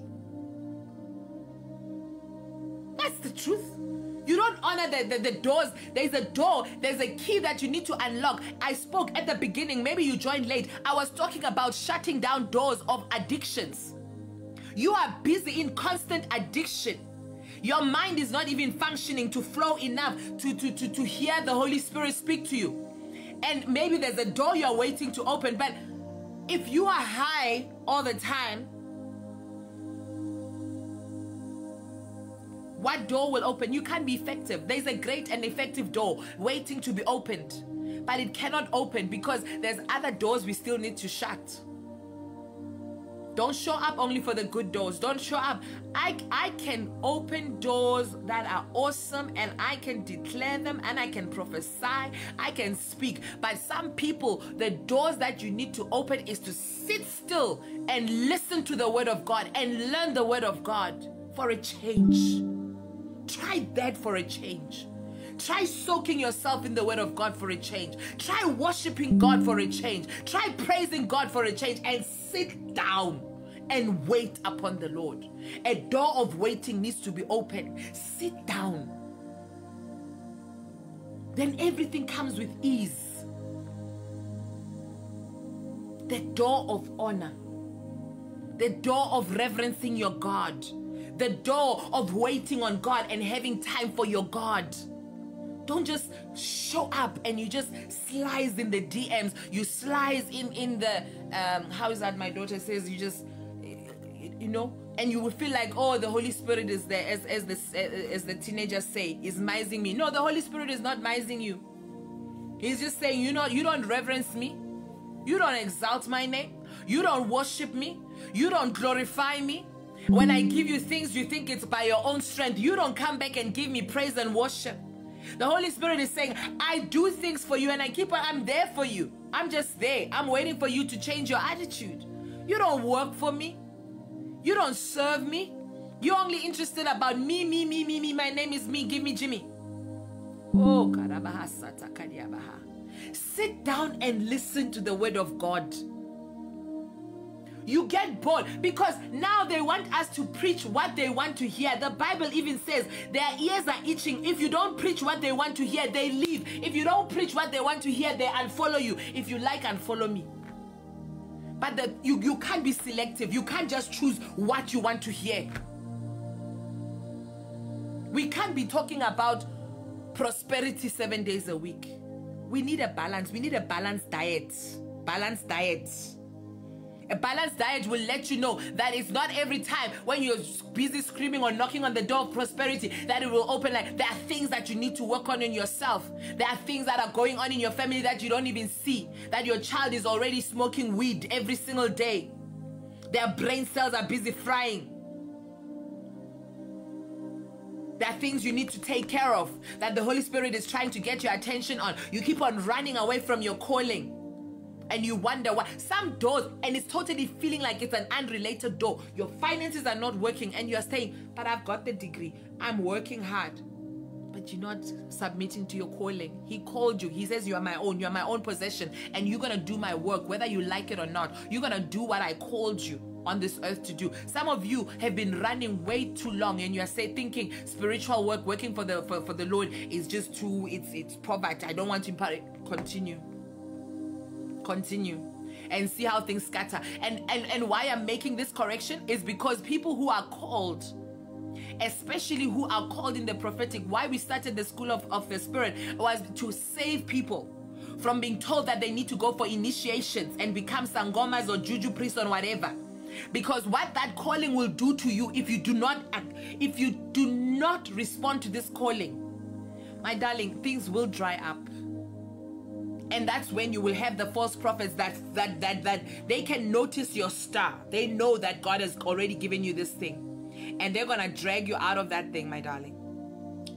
That's the truth. Honor the, the, the, doors. There's a door, there's a key that you need to unlock. I spoke at the beginning, maybe you joined late. I was talking about shutting down doors of addictions. You are busy in constant addiction. Your mind is not even functioning to flow enough to, to, to, to hear the Holy Spirit speak to you. And maybe there's a door you're waiting to open, but if you are high all the time, What door will open? You can't be effective. There's a great and effective door waiting to be opened, but it cannot open because there's other doors we still need to shut. Don't show up only for the good doors. Don't show up. I, I can open doors that are awesome and I can declare them and I can prophesy. I can speak. But some people, the doors that you need to open is to sit still and listen to the word of God and learn the word of God for a change. Try that for a change. Try soaking yourself in the word of God for a change. Try worshiping God for a change. Try praising God for a change and sit down and wait upon the Lord. A door of waiting needs to be open. Sit down. Then everything comes with ease. The door of honor, the door of reverencing your God, the door of waiting on God and having time for your God. Don't just show up and you just slice in the DMs. You slice in in the um, how is that? My daughter says you just you know, and you will feel like oh the Holy Spirit is there as as the as the teenagers say is mising me. No, the Holy Spirit is not mising you. He's just saying you know you don't reverence me, you don't exalt my name, you don't worship me, you don't glorify me. When I give you things, you think it's by your own strength. You don't come back and give me praise and worship. The Holy Spirit is saying, I do things for you and I keep I'm there for you. I'm just there. I'm waiting for you to change your attitude. You don't work for me. You don't serve me. You're only interested about me, me, me, me, me. My name is me. Give me Jimmy. Oh, Sit down and listen to the word of God you get bored because now they want us to preach what they want to hear. The Bible even says their ears are itching. If you don't preach what they want to hear, they leave. If you don't preach what they want to hear, they unfollow you. If you like, unfollow me. But the, you, you can't be selective. You can't just choose what you want to hear. We can't be talking about prosperity seven days a week. We need a balance. We need a balanced diet. Balanced diet. A balanced diet will let you know that it's not every time when you're busy screaming or knocking on the door of prosperity that it will open. Like there are things that you need to work on in yourself. There are things that are going on in your family that you don't even see. That your child is already smoking weed every single day. Their brain cells are busy frying. There are things you need to take care of that the Holy Spirit is trying to get your attention on. You keep on running away from your calling and you wonder why. Some doors, and it's totally feeling like it's an unrelated door. Your finances are not working, and you're saying, But I've got the degree, I'm working hard. But you're not submitting to your calling. He called you. He says, You are my own. You are my own possession. And you're going to do my work, whether you like it or not. You're going to do what I called you on this earth to do. Some of you have been running way too long and you are say thinking spiritual work, working for the for, for the Lord is just too it's it's poverty. I don't want to continue continue and see how things scatter. And, and, and why I'm making this correction is because people who are called, especially who are called in the prophetic, why we started the school of, of the spirit was to save people from being told that they need to go for initiations and become sangomas or juju priests or whatever because what that calling will do to you if you do not act if you do not respond to this calling my darling things will dry up and that's when you will have the false prophets that that that that they can notice your star. They know that god has already given you this thing. And they're gonna drag you out of that thing my darling.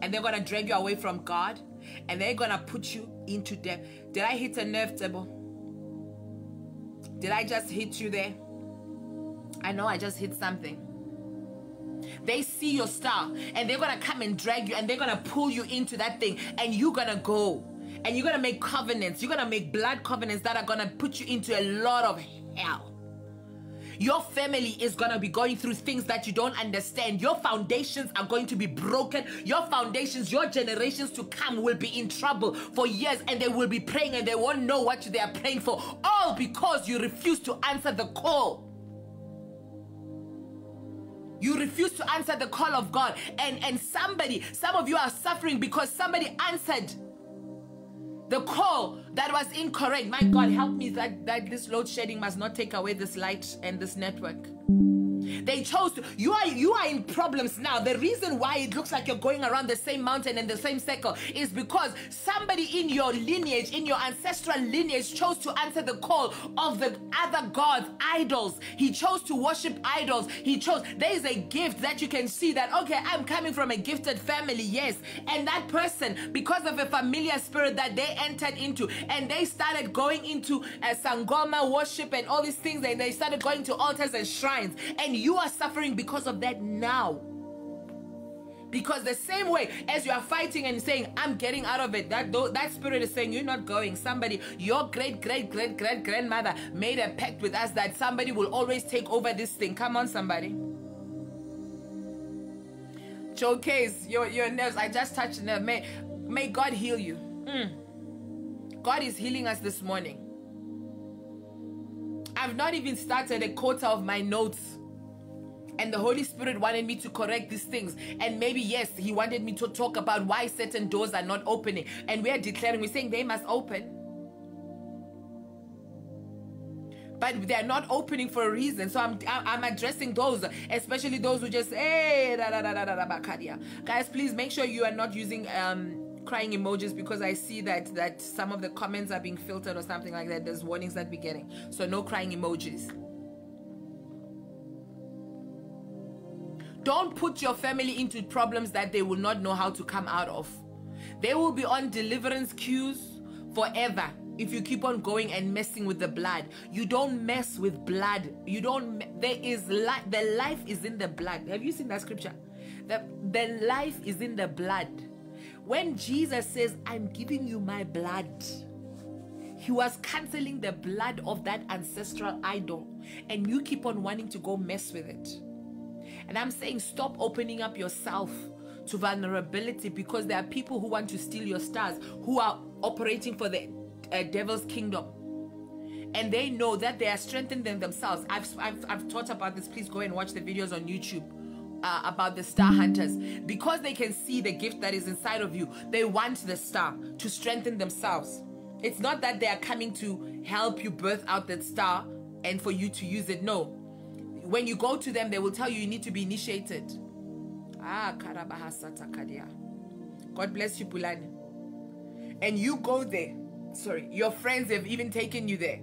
And they're gonna drag you away from god. And they're gonna put you into death did i hit a nerve table did i just hit you there? I know i just hit something. They see your star and they're gonna come and drag you and they're gonna pull you into that thing and you're gonna go and you're gonna make covenants. You're gonna make blood covenants that are gonna put you into a lot of hell. Your family is going to be going through things that you don't understand. Your foundations are going to be broken. Your foundations, your generations to come will be in trouble for years and they will be praying and they won't know what they are praying for. All because you refuse to answer the call. You refuse to answer the call of God. And, and somebody, some of you are suffering because somebody answered the call that was incorrect. My God, help me that, that this load shedding must not take away this light and this network. They chose to. You are you are in problems now. The reason why it looks like you're going around the same mountain and the same circle is because somebody in your lineage, in your ancestral lineage, chose to answer the call of the other gods, idols. He chose to worship idols. He chose. There is a gift that you can see that okay, I'm coming from a gifted family, yes, and that person because of a familiar spirit that they entered into, and they started going into a sangoma worship and all these things, and they started going to altars and shrines, and you are suffering because of that now. Because the same way as you are fighting and saying, I'm getting out of it, that, that spirit is saying, You're not going. Somebody, your great, great, great, great grandmother made a pact with us that somebody will always take over this thing. Come on, somebody. Showcase your, your nerves. I just touched the nerve. May, may God heal you. Mm. God is healing us this morning. I've not even started a quarter of my notes and the Holy Spirit wanted me to correct these things. And maybe, yes, He wanted me to talk about why certain doors are not opening. And we are declaring, we're saying they must open. But they're not opening for a reason. So I'm I'm addressing those, especially those who just hey da, da, da, da, da, da, guys. Please make sure you are not using um crying emojis because I see that that some of the comments are being filtered or something like that. There's warnings that we're getting. So no crying emojis. Don't put your family into problems that they will not know how to come out of. They will be on deliverance queues forever if you keep on going and messing with the blood. You don't mess with blood. You don't there is life the life is in the blood. Have you seen that scripture? The the life is in the blood. When Jesus says, "I'm giving you my blood," he was canceling the blood of that ancestral idol and you keep on wanting to go mess with it. And I'm saying, stop opening up yourself to vulnerability because there are people who want to steal your stars, who are operating for the uh, devil's kingdom. And they know that they are strengthening themselves. I've, I've, I've taught about this. Please go and watch the videos on YouTube. Uh, about the star hunters because they can see the gift that is inside of you they want the star to strengthen themselves it's not that they are coming to help you birth out that star and for you to use it no when you go to them, they will tell you you need to be initiated. Ah, God bless you, Pulani. And you go there. Sorry, your friends have even taken you there.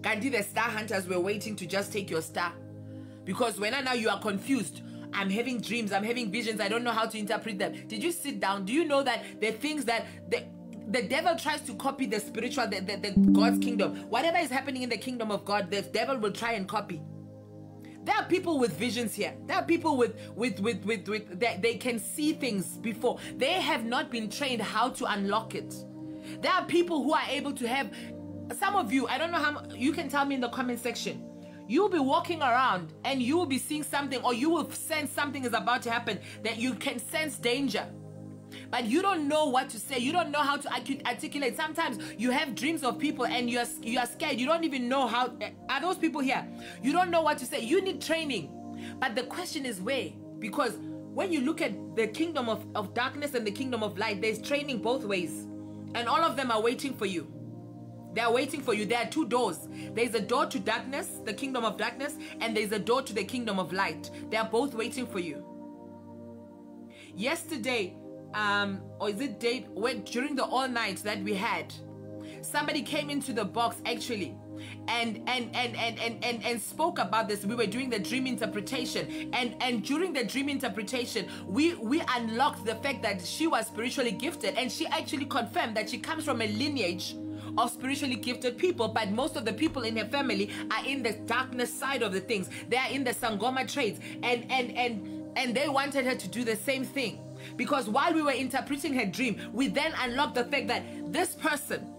Gandhi, the star hunters were waiting to just take your star. Because when I now you are confused, I'm having dreams, I'm having visions, I don't know how to interpret them. Did you sit down? Do you know that the things that the the devil tries to copy the spiritual, the, the, the God's kingdom. Whatever is happening in the kingdom of God, the devil will try and copy. There are people with visions here. There are people with with with with, with they, they can see things before. They have not been trained how to unlock it. There are people who are able to have some of you, I don't know how you can tell me in the comment section. You'll be walking around and you will be seeing something or you will sense something is about to happen that you can sense danger but you don't know what to say. You don't know how to articulate. Sometimes you have dreams of people and you're you are scared. You don't even know how. Eh, are those people here? You don't know what to say. You need training. But the question is where? Because when you look at the kingdom of, of darkness and the kingdom of light, there's training both ways. And all of them are waiting for you. They are waiting for you. There are two doors. There's a door to darkness, the kingdom of darkness, and there's a door to the kingdom of light. They are both waiting for you. Yesterday, um, or is it date when during the all night that we had, somebody came into the box actually and and and and and and, and spoke about this. We were doing the dream interpretation. And and during the dream interpretation we we unlocked the fact that she was spiritually gifted. And she actually confirmed that she comes from a lineage of spiritually gifted people, but most of the people in her family are in the darkness side of the things. They are in the Sangoma trades, and and and and they wanted her to do the same thing. Because while we were interpreting her dream, we then unlocked the fact that this person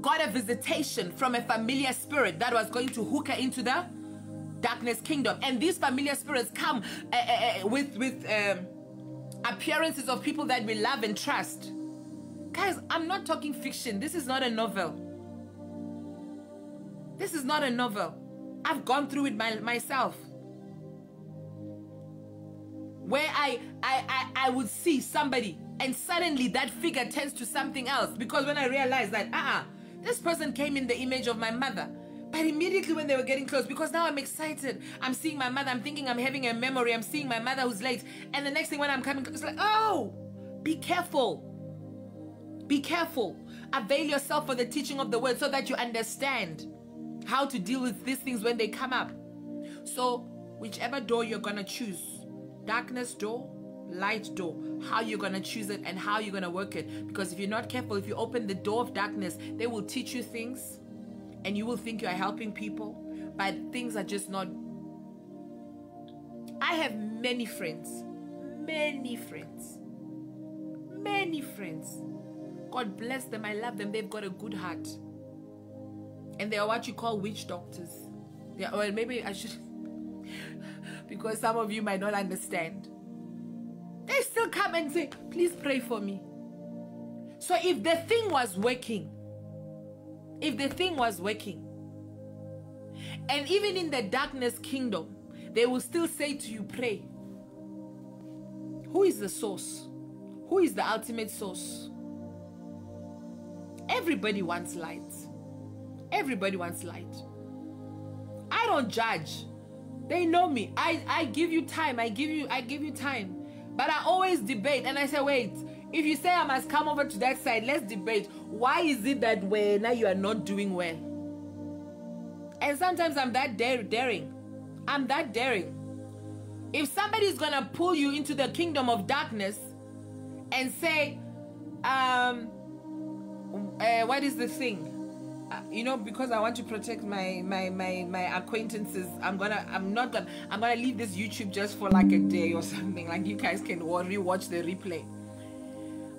got a visitation from a familiar spirit that was going to hook her into the darkness kingdom. And these familiar spirits come uh, uh, with, with um, appearances of people that we love and trust. Guys, I'm not talking fiction. This is not a novel. This is not a novel. I've gone through it my, myself where I, I, I, I would see somebody and suddenly that figure turns to something else because when I realized that, ah, uh-uh, this person came in the image of my mother. But immediately when they were getting close, because now I'm excited, I'm seeing my mother, I'm thinking I'm having a memory, I'm seeing my mother who's late. And the next thing when I'm coming, it's like, oh, be careful. Be careful. Avail yourself for the teaching of the word so that you understand how to deal with these things when they come up. So, whichever door you're going to choose, darkness door light door how you're going to choose it and how you're going to work it because if you're not careful if you open the door of darkness they will teach you things and you will think you are helping people but things are just not I have many friends, many friends, many friends. God bless them. I love them. They've got a good heart. And they are what you call witch doctors. Yeah, well, maybe I should, because some of you might not understand. They still come and say, please pray for me. So if the thing was working, if the thing was working, and even in the darkness kingdom, they will still say to you, pray. Who is the source? Who is the ultimate source? Everybody wants light. Everybody wants light. I don't judge. They know me. I, I give you time. I give you I give you time. But I always debate and I say, wait, if you say I must come over to that side, let's debate. Why is it that when now you are not doing well? And sometimes I'm that dare, daring. I'm that daring. If somebody is gonna pull you into the kingdom of darkness and say, um, uh, what is the thing? You know, because I want to protect my my my my acquaintances, I'm gonna I'm not gonna I'm gonna leave this YouTube just for like a day or something. Like you guys can rewatch the replay.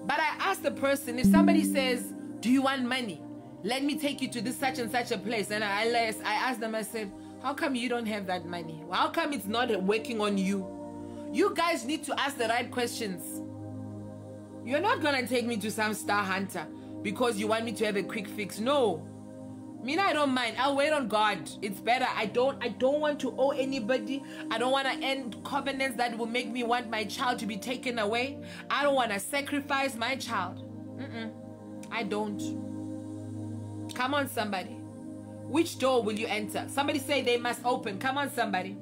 But I asked the person if somebody says, "Do you want money? Let me take you to this such and such a place." And I I asked them. I said, "How come you don't have that money? How come it's not working on you?" You guys need to ask the right questions. You're not gonna take me to some star hunter because you want me to have a quick fix. No. Me, I don't mind. I'll wait on God. It's better. I don't. I don't want to owe anybody. I don't want to end covenants that will make me want my child to be taken away. I don't want to sacrifice my child. Mm-mm. I don't. Come on, somebody. Which door will you enter? Somebody say they must open. Come on, somebody.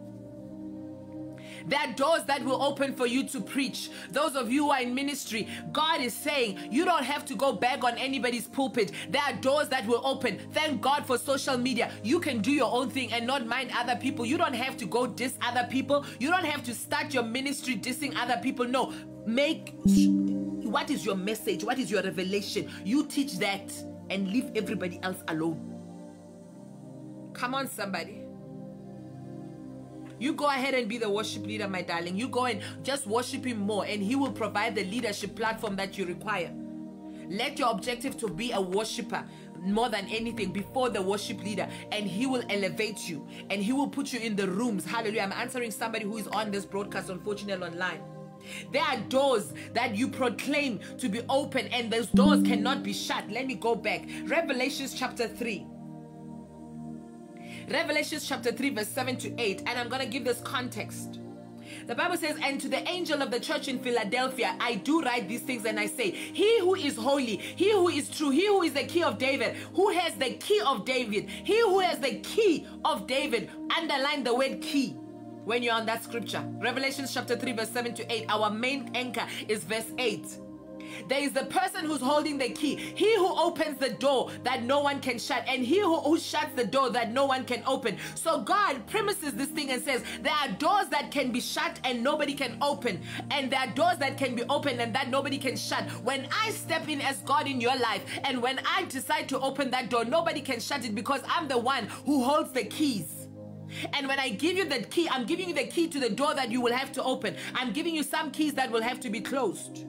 There are doors that will open for you to preach. Those of you who are in ministry, God is saying you don't have to go back on anybody's pulpit. There are doors that will open. Thank God for social media. You can do your own thing and not mind other people. You don't have to go diss other people. You don't have to start your ministry dissing other people. No, make what is your message? What is your revelation? You teach that and leave everybody else alone. Come on, somebody. You go ahead and be the worship leader, my darling. You go and just worship him more, and he will provide the leadership platform that you require. Let your objective to be a worshiper more than anything before the worship leader and he will elevate you and he will put you in the rooms. Hallelujah. I'm answering somebody who is on this broadcast on fortunate online. There are doors that you proclaim to be open and those doors cannot be shut. Let me go back. Revelations chapter 3 Revelation chapter 3, verse 7 to 8. And I'm going to give this context. The Bible says, And to the angel of the church in Philadelphia, I do write these things, and I say, He who is holy, he who is true, he who is the key of David, who has the key of David, he who has the key of David, underline the word key when you're on that scripture. Revelation chapter 3, verse 7 to 8. Our main anchor is verse 8. There is the person who's holding the key. He who opens the door that no one can shut, and he who, who shuts the door that no one can open. So God premises this thing and says, There are doors that can be shut and nobody can open, and there are doors that can be opened and that nobody can shut. When I step in as God in your life, and when I decide to open that door, nobody can shut it because I'm the one who holds the keys. And when I give you the key, I'm giving you the key to the door that you will have to open. I'm giving you some keys that will have to be closed.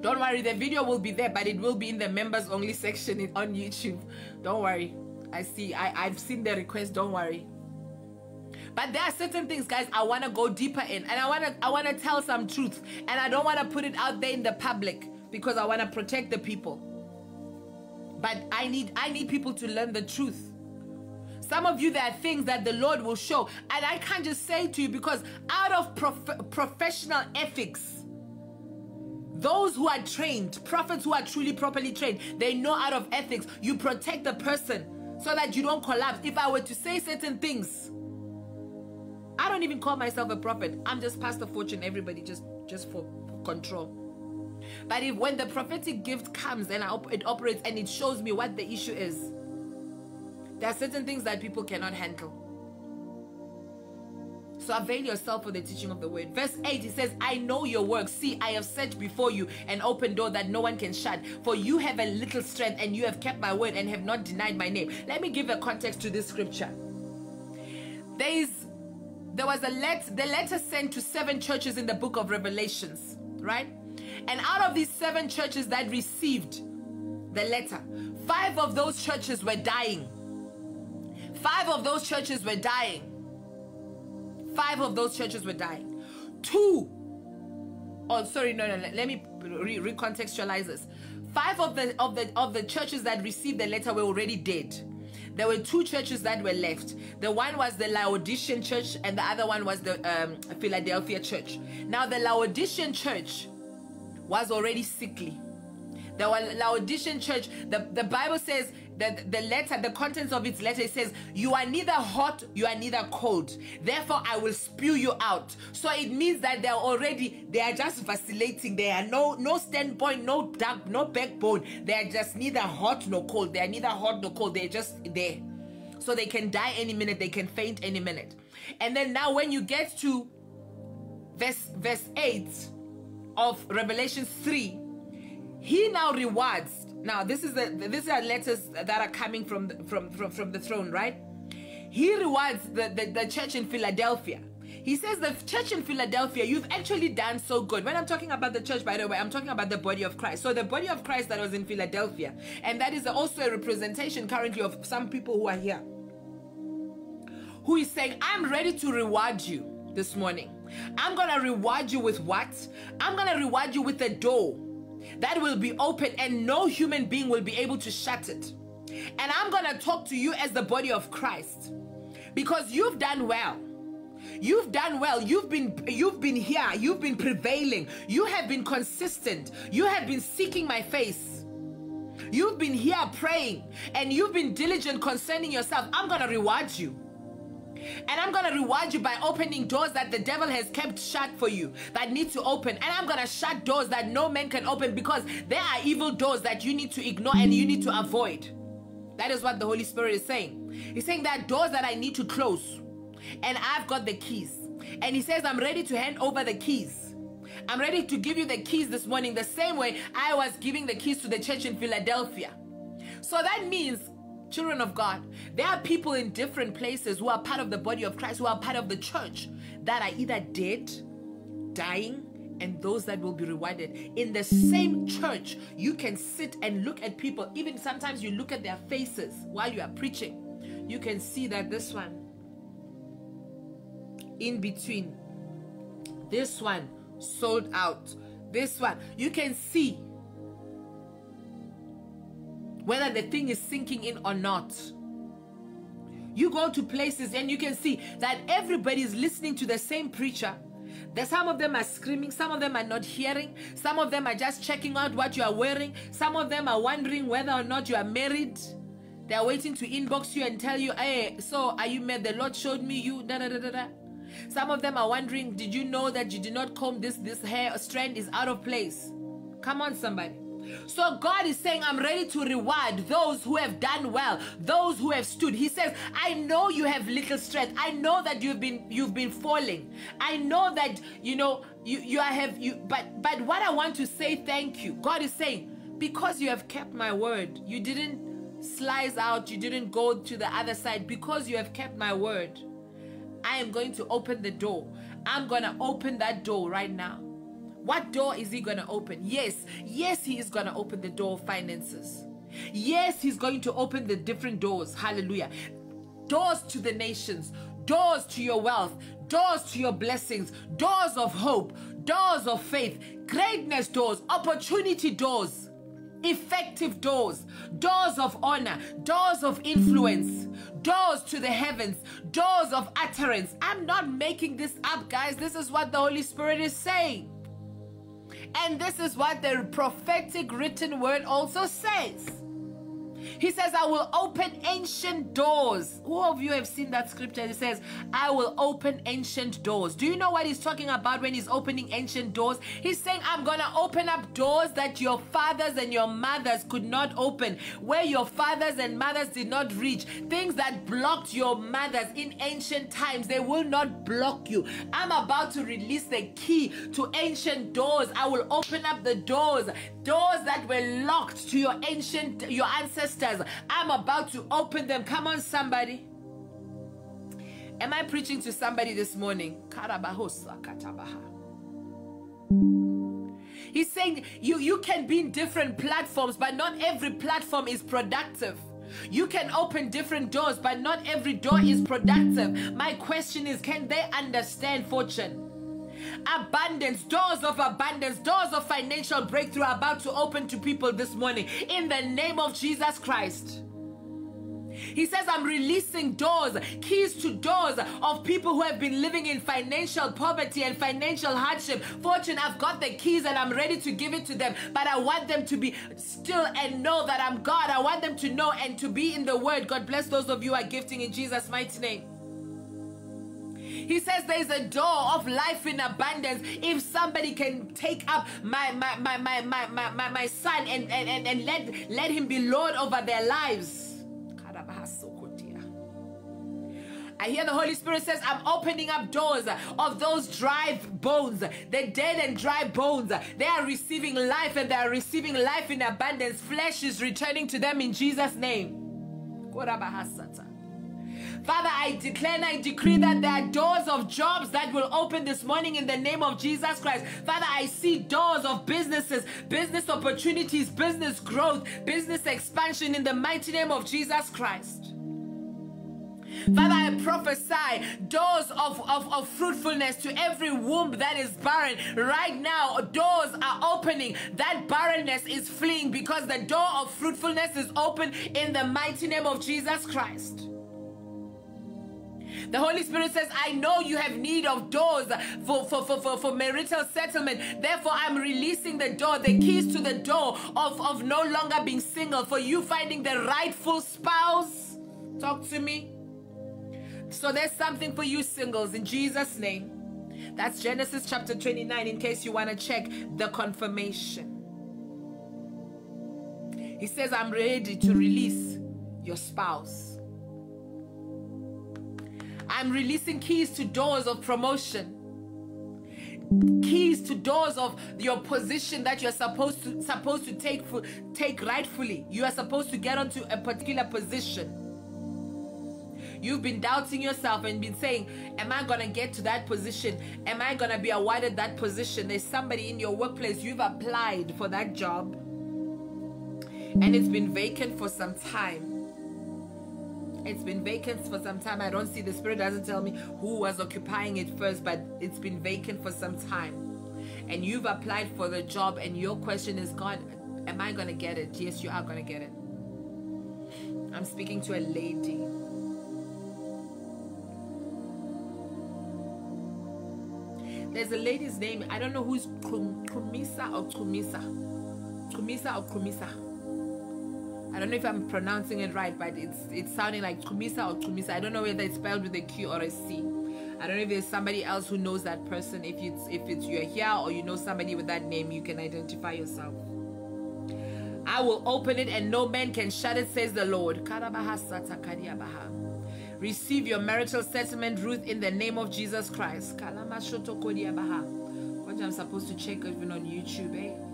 Don't worry, the video will be there, but it will be in the members only section on YouTube. Don't worry. I see, I, I've seen the request, don't worry. But there are certain things, guys, I want to go deeper in. And I want to I want to tell some truth. And I don't want to put it out there in the public because I want to protect the people. But I need I need people to learn the truth. Some of you, there are things that the Lord will show. And I can't just say to you because out of prof- professional ethics, those who are trained, prophets who are truly properly trained, they know out of ethics, you protect the person so that you don't collapse. If I were to say certain things, I don't even call myself a prophet. I'm just Pastor Fortune, everybody, just, just for control. But if when the prophetic gift comes and op- it operates and it shows me what the issue is, there are certain things that people cannot handle. So avail yourself for the teaching of the word. Verse 8, it says, I know your works. See, I have set before you an open door that no one can shut. For you have a little strength and you have kept my word and have not denied my name. Let me give a context to this scripture. There is there was a let the letter sent to seven churches in the book of Revelations, right? And out of these seven churches that received the letter, five of those churches were dying. Five of those churches were dying. Five of those churches were dying. Two, oh sorry, no, no, no let me re- recontextualize this. Five of the of the of the churches that received the letter were already dead. There were two churches that were left. The one was the Laodicean church, and the other one was the um, Philadelphia church. Now, the Laodicean church was already sickly. The Laodicean church, the, the Bible says that the letter, the contents of its letter, it says, You are neither hot, you are neither cold. Therefore, I will spew you out. So it means that they're already, they are just vacillating. They are no no standpoint, no dark, no backbone. They are just neither hot nor cold. They are neither hot nor cold. They're just there. So they can die any minute, they can faint any minute. And then now when you get to verse verse 8 of Revelation 3, he now rewards now, this is the these are letters that are coming from the, from, from from the throne, right? He rewards the, the, the church in Philadelphia. He says the church in Philadelphia, you've actually done so good. When I'm talking about the church, by the way, I'm talking about the body of Christ. So the body of Christ that was in Philadelphia, and that is also a representation currently of some people who are here, who is saying, I'm ready to reward you this morning. I'm gonna reward you with what? I'm gonna reward you with a door that will be open and no human being will be able to shut it. And I'm going to talk to you as the body of Christ because you've done well. You've done well. You've been you've been here. You've been prevailing. You have been consistent. You have been seeking my face. You've been here praying and you've been diligent concerning yourself. I'm going to reward you. And I'm going to reward you by opening doors that the devil has kept shut for you that need to open. And I'm going to shut doors that no man can open because there are evil doors that you need to ignore and you need to avoid. That is what the Holy Spirit is saying. He's saying that doors that I need to close. And I've got the keys. And he says, I'm ready to hand over the keys. I'm ready to give you the keys this morning, the same way I was giving the keys to the church in Philadelphia. So that means children of God, there are people in different places who are part of the body of Christ, who are part of the church, that are either dead, dying, and those that will be rewarded. In the same church, you can sit and look at people. Even sometimes you look at their faces while you are preaching. You can see that this one, in between, this one sold out. This one, you can see whether the thing is sinking in or not. You go to places and you can see that everybody is listening to the same preacher. That some of them are screaming, some of them are not hearing, some of them are just checking out what you are wearing, some of them are wondering whether or not you are married. They are waiting to inbox you and tell you, hey, so are you married? The Lord showed me you. Da, da, da, da, da. Some of them are wondering, did you know that you did not comb this? This hair strand is out of place. Come on, somebody. So God is saying, I'm ready to reward those who have done well, those who have stood. He says, I know you have little strength. I know that you've been you've been falling. I know that you know you you have you but but what I want to say thank you. God is saying, because you have kept my word, you didn't slice out, you didn't go to the other side because you have kept my word. I am going to open the door. I'm going to open that door right now. What door is he going to open? Yes, yes, he is going to open the door of finances. Yes, he's going to open the different doors. Hallelujah. Doors to the nations, doors to your wealth, doors to your blessings, doors of hope, doors of faith, greatness doors, opportunity doors, effective doors, doors of honor, doors of influence, doors to the heavens, doors of utterance. I'm not making this up, guys. This is what the Holy Spirit is saying. And this is what the prophetic written word also says. He says, I will open ancient doors. Who of you have seen that scripture? He says, I will open ancient doors. Do you know what he's talking about when he's opening ancient doors? He's saying, I'm going to open up doors that your fathers and your mothers could not open, where your fathers and mothers did not reach. Things that blocked your mothers in ancient times, they will not block you. I'm about to release the key to ancient doors. I will open up the doors, doors that were locked to your ancient, your ancestors I'm about to open them. Come on, somebody. Am I preaching to somebody this morning? He's saying you, you can be in different platforms, but not every platform is productive. You can open different doors, but not every door is productive. My question is can they understand fortune? Abundance, doors of abundance, doors of financial breakthrough are about to open to people this morning in the name of Jesus Christ. He says, I'm releasing doors, keys to doors of people who have been living in financial poverty and financial hardship. Fortune, I've got the keys and I'm ready to give it to them, but I want them to be still and know that I'm God. I want them to know and to be in the Word. God bless those of you who are gifting in Jesus' mighty name. He says there's a door of life in abundance. If somebody can take up my my my my my my, my, son and, and, and, and let let him be Lord over their lives. I hear the Holy Spirit says, I'm opening up doors of those dry bones, the dead and dry bones. They are receiving life and they are receiving life in abundance. Flesh is returning to them in Jesus' name. Father, I declare and I decree that there are doors of jobs that will open this morning in the name of Jesus Christ. Father, I see doors of businesses, business opportunities, business growth, business expansion in the mighty name of Jesus Christ. Father, I prophesy doors of, of, of fruitfulness to every womb that is barren. Right now, doors are opening. That barrenness is fleeing because the door of fruitfulness is open in the mighty name of Jesus Christ. The Holy Spirit says, I know you have need of doors for, for, for, for, for marital settlement. Therefore, I'm releasing the door, the keys to the door of, of no longer being single, for you finding the rightful spouse. Talk to me. So there's something for you singles in Jesus' name. That's Genesis chapter 29 in case you want to check the confirmation. He says, I'm ready to release your spouse. I'm releasing keys to doors of promotion. Keys to doors of your position that you're supposed to supposed to take for, take rightfully. You are supposed to get onto a particular position. You've been doubting yourself and been saying, Am I to get to that position? Am I to be awarded that position? There's somebody in your workplace, you've applied for that job, and it's been vacant for some time. It's been vacant for some time. I don't see the Spirit doesn't tell me who was occupying it first, but it's been vacant for some time. And you've applied for the job, and your question is, God, am I going to get it? Yes, you are going to get it. I'm speaking to a lady. There's a lady's name. I don't know who's Krumisa or Krumisa. Krumisa or Krumisa. I don't know if I'm pronouncing it right, but it's it's sounding like Krumisa or Krumisa. I don't know whether it's spelled with a Q or a C. I don't know if there's somebody else who knows that person. If it's if it's you're here or you know somebody with that name, you can identify yourself. I will open it and no man can shut it, says the Lord. Receive your marital settlement, Ruth, in the name of Jesus Christ. What I'm supposed to check even on YouTube, eh?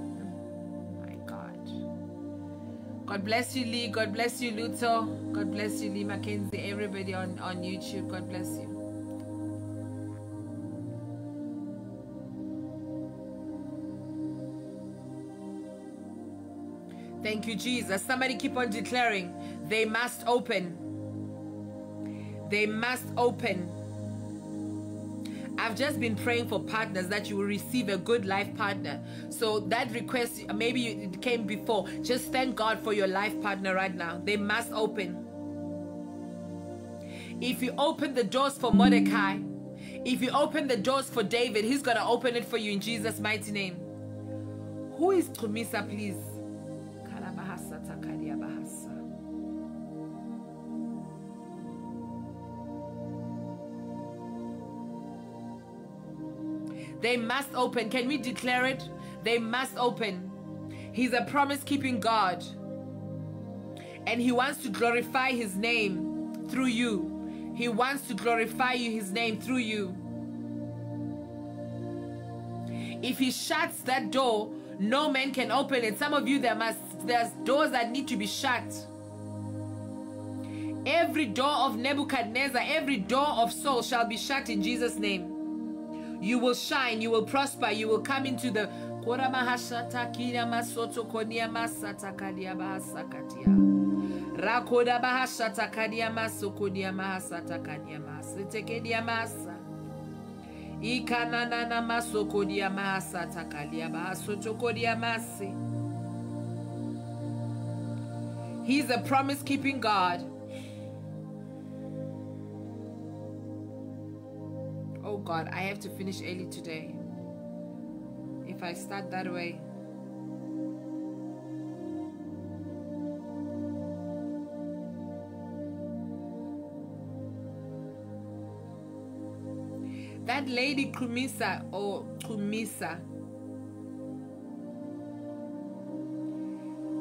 God bless you, Lee. God bless you, Luto. God bless you, Lee Mackenzie. Everybody on, on YouTube. God bless you. Thank you, Jesus. Somebody keep on declaring, they must open they must open. I've just been praying for partners that you will receive a good life partner. So that request, maybe it came before. Just thank God for your life partner right now. They must open. If you open the doors for Mordecai, if you open the doors for David, he's going to open it for you in Jesus' mighty name. Who is Trumisa, please? They must open. Can we declare it? They must open. He's a promise keeping God. And He wants to glorify His name through you. He wants to glorify you, His name through you. If He shuts that door, no man can open it. Some of you, there must there's doors that need to be shut. Every door of Nebuchadnezzar, every door of Saul shall be shut in Jesus' name. You will shine, you will prosper, you will come into the Rakoda bahashata kadia maso kodia mahasata kadia mas. Tekedia masa. Ikanana maso kodia mahasata kadia bahasoto kodia masi. He's a promise keeping God. Oh God, I have to finish early today. If I start that way. That lady Kumisa or oh, Kumisa,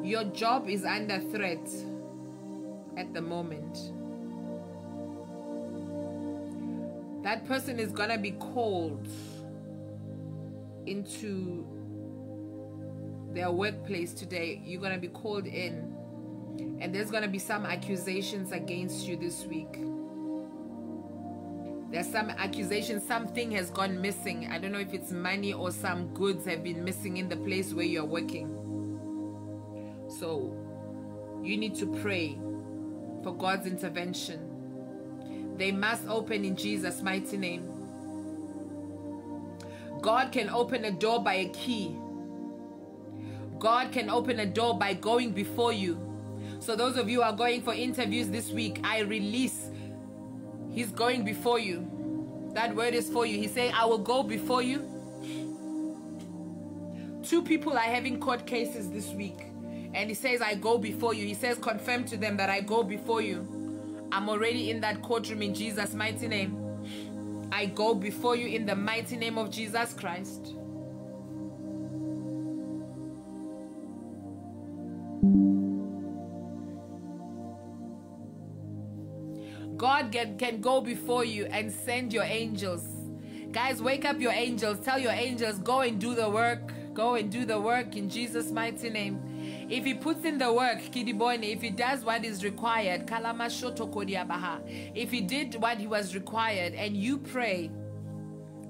your job is under threat at the moment. That person is gonna be called into their workplace today. You're gonna be called in, and there's gonna be some accusations against you this week. There's some accusation something has gone missing. I don't know if it's money or some goods have been missing in the place where you're working. So you need to pray for god's intervention they must open in jesus mighty name god can open a door by a key god can open a door by going before you so those of you are going for interviews this week i release He's going before you. That word is for you. He's saying, I will go before you. Two people are having court cases this week. And he says, I go before you. He says, confirm to them that I go before you. I'm already in that courtroom in Jesus' mighty name. I go before you in the mighty name of Jesus Christ. God can, can go before you and send your angels. Guys, wake up your angels. Tell your angels, go and do the work. Go and do the work in Jesus' mighty name. If he puts in the work, Kidiboyne, if he does what is required, kalama shotokodyabaha. if he did what he was required and you pray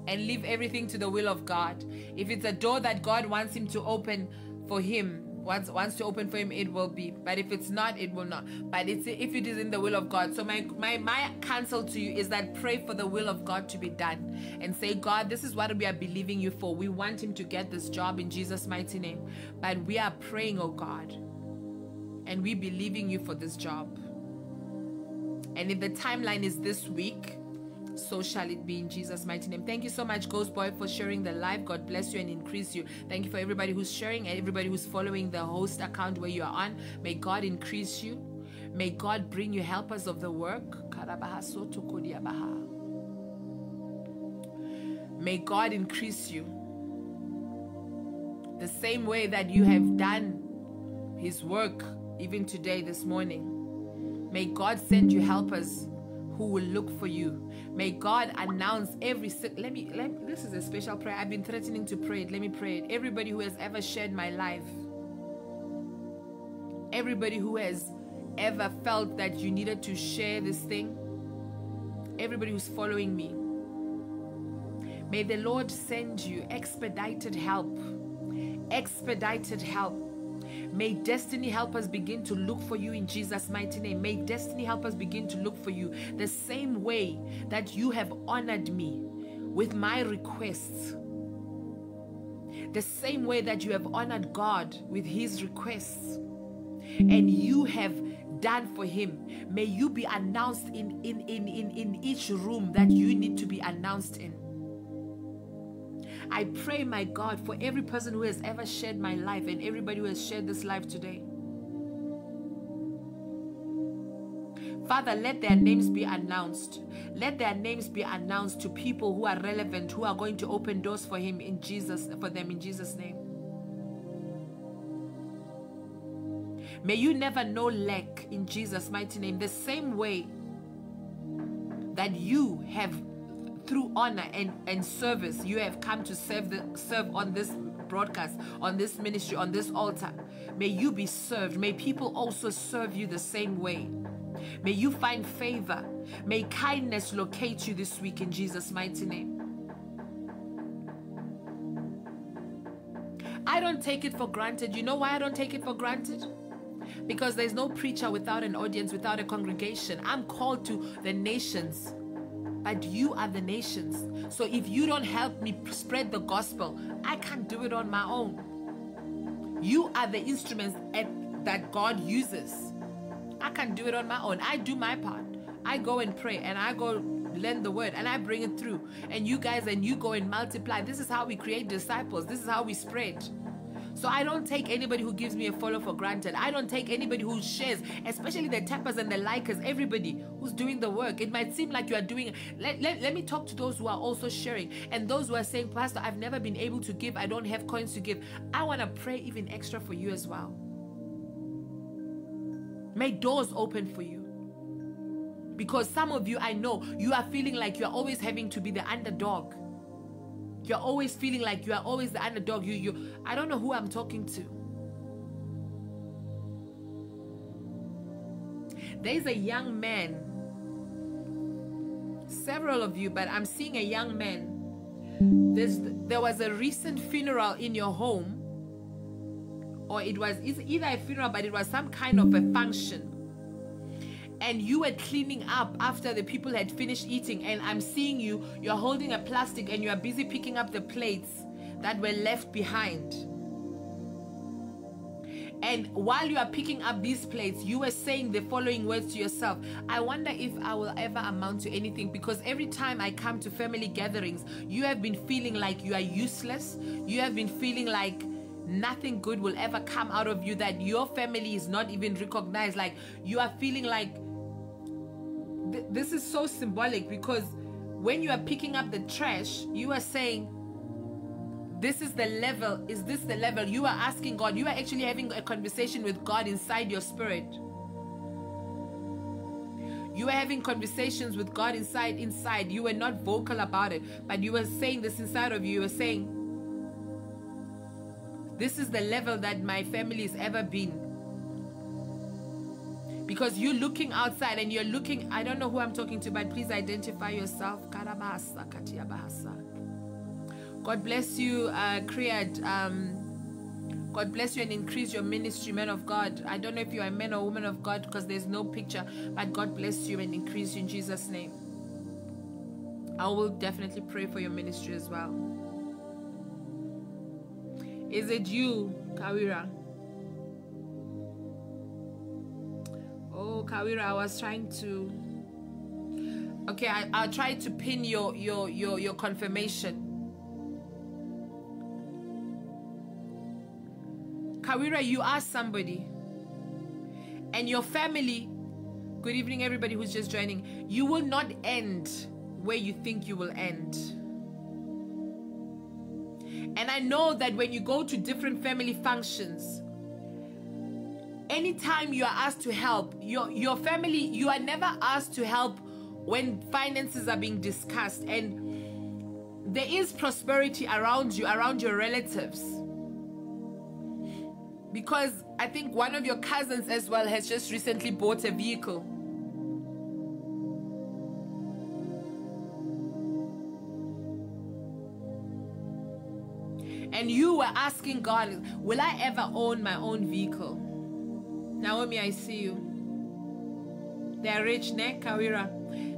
and leave everything to the will of God, if it's a door that God wants him to open for him, wants wants to open for him it will be. But if it's not it will not. But it's if it is in the will of god. So my my my counsel to you is that pray for the will of god to be done and say god this is what we are believing you for. We want him to get this job in jesus mighty name. But we are praying oh god and we believing you for this job. And if the timeline is this week so shall it be in Jesus' mighty name. Thank you so much, Ghost Boy, for sharing the live. God bless you and increase you. Thank you for everybody who's sharing and everybody who's following the host account where you are on. May God increase you. May God bring you helpers of the work. May God increase you. The same way that you have done His work even today, this morning. May God send you helpers who will look for you. May God announce every let me let this is a special prayer. I've been threatening to pray it. Let me pray it. Everybody who has ever shared my life, everybody who has ever felt that you needed to share this thing, everybody who's following me, may the Lord send you expedited help. Expedited help May destiny help us begin to look for you in Jesus' mighty name. May destiny help us begin to look for you the same way that you have honored me with my requests. The same way that you have honored God with his requests. And you have done for him. May you be announced in, in, in, in, in each room that you need to be announced in. I pray, my God, for every person who has ever shared my life and everybody who has shared this life today. Father, let their names be announced. Let their names be announced to people who are relevant, who are going to open doors for him in Jesus, for them in Jesus' name. May you never know lack in Jesus' mighty name. The same way that you have through honor and, and service you have come to serve the serve on this broadcast on this ministry on this altar may you be served may people also serve you the same way May you find favor. May kindness locate you this week in Jesus' mighty name. I don't take it for granted. You know why I don't take it for granted? Because there's no preacher without an audience, without a congregation. I'm called to the nations, but you are the nations. So if you don't help me spread the gospel, I can't do it on my own. You are the instruments at, that God uses. I can't do it on my own. I do my part. I go and pray and I go learn the word and I bring it through. And you guys and you go and multiply. This is how we create disciples. This is how we spread. So I don't take anybody who gives me a follow for granted. I don't take anybody who shares, especially the tappers and the likers, everybody who's doing the work. It might seem like you are doing let, let, let me talk to those who are also sharing and those who are saying, Pastor, I've never been able to give, I don't have coins to give. I want to pray even extra for you as well. May doors open for you. Because some of you, I know, you are feeling like you're always having to be the underdog you're always feeling like you are always the underdog. You, you, I don't know who I'm talking to. There's a young man, several of you, but I'm seeing a young man. There's, there was a recent funeral in your home, or it was either a funeral, but it was some kind of a function and you were cleaning up after the people had finished eating and i'm seeing you you're holding a plastic and you are busy picking up the plates that were left behind and while you are picking up these plates, you were saying the following words to yourself I wonder if I will ever amount to anything because every time I come to family gatherings, you have been feeling like you are useless. You have been feeling like nothing good will ever come out of you, that your family is not even recognized. Like you are feeling like th- this is so symbolic because when you are picking up the trash, you are saying, this is the level is this the level? You are asking god you are actually having a conversation with god inside your spirit. You are having conversations with god inside inside. You were not vocal about it but you were saying this inside of you. You were saying this is the level that my family has ever been because you're looking outside and you're looking i don't know who i'm talking to but please identify yourself god bless you uh Kriyad. um God bless you and increase your ministry, man of God. I don't know if you're a man or woman of God because there's no picture, but God bless you and increase you in Jesus' name. I will definitely pray for your ministry as well. Is it you, Kawira? Oh, Kawira, I was trying to. Okay, I, I'll try to pin your your your your confirmation. Kawira, you are somebody, and your family. Good evening, everybody who's just joining. You will not end where you think you will end. And I know that when you go to different family functions, anytime you are asked to help your your family you are never asked to help when finances are being discussed and there is prosperity around you around your relatives. Because i think one of your cousins as well has just recently bought a vehicle. And you were asking god will i ever own my own vehicle Naomi, I see you. They are rich, ne? Kawira.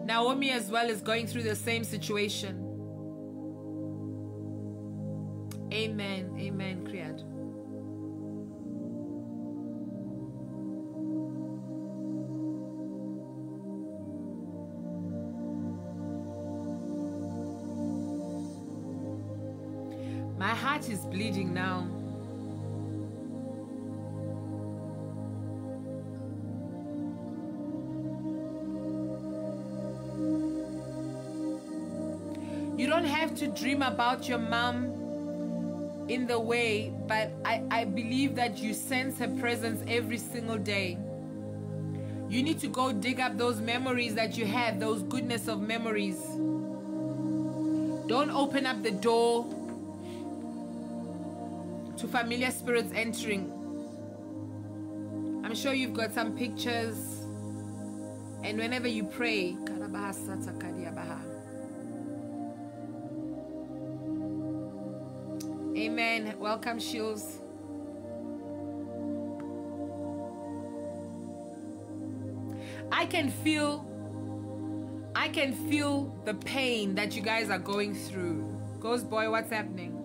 Naomi as well is going through the same situation. Amen. Amen, Kriyad. My heart is bleeding now. Have to dream about your mom in the way, but I, I believe that you sense her presence every single day. You need to go dig up those memories that you have, those goodness of memories. Don't open up the door to familiar spirits entering. I'm sure you've got some pictures And whenever you pray, Amen. Welcome, Shields. I can feel I can feel the pain that you guys are going through. Ghost boy, what's happening?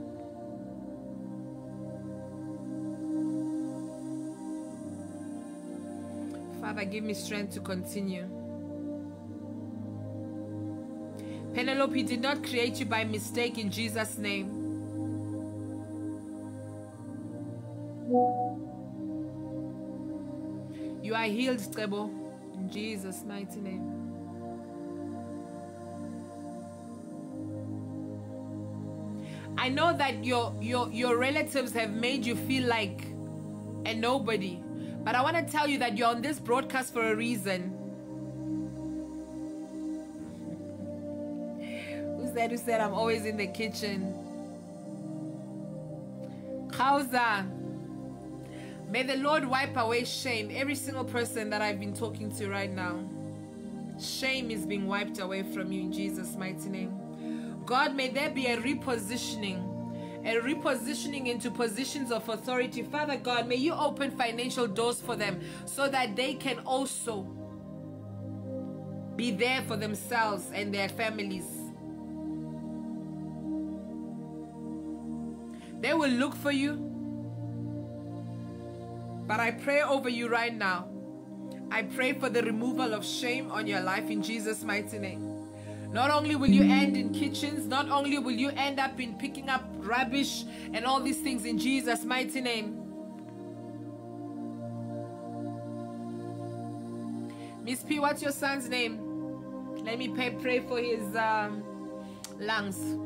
Father, give me strength to continue. Penelope did not create you by mistake in Jesus' name. You are healed, Stebo, in Jesus' mighty name. I know that your your your relatives have made you feel like a nobody. But I want to tell you that you're on this broadcast for a reason. Who's that who said I'm always in the kitchen? Kauza. May the Lord wipe away shame. Every single person that I've been talking to right now. Shame is being wiped away from you in Jesus' mighty name. God, may there be a repositioning a repositioning into positions of authority. Father God, may you open financial doors for them so that they can also be there for themselves and their families. They will look for you. But I pray over you right now. I pray for the removal of shame on your life in Jesus' mighty name. Not only will you end in kitchens, not only will you end up in picking up rubbish and all these things in Jesus' mighty name. Miss P, what's your son's name? Let me pay, pray for his um, lungs.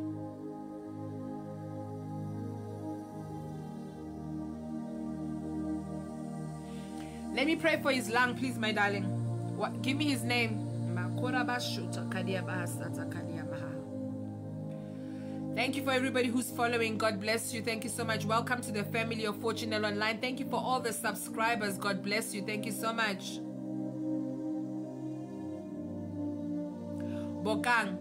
Let me pray for his lung, please, my darling. What, give me his name. Thank you for everybody who's following. God bless you. Thank you so much. Welcome to the family of Fortunel Online. Thank you for all the subscribers. God bless you. Thank you so much. Bokang.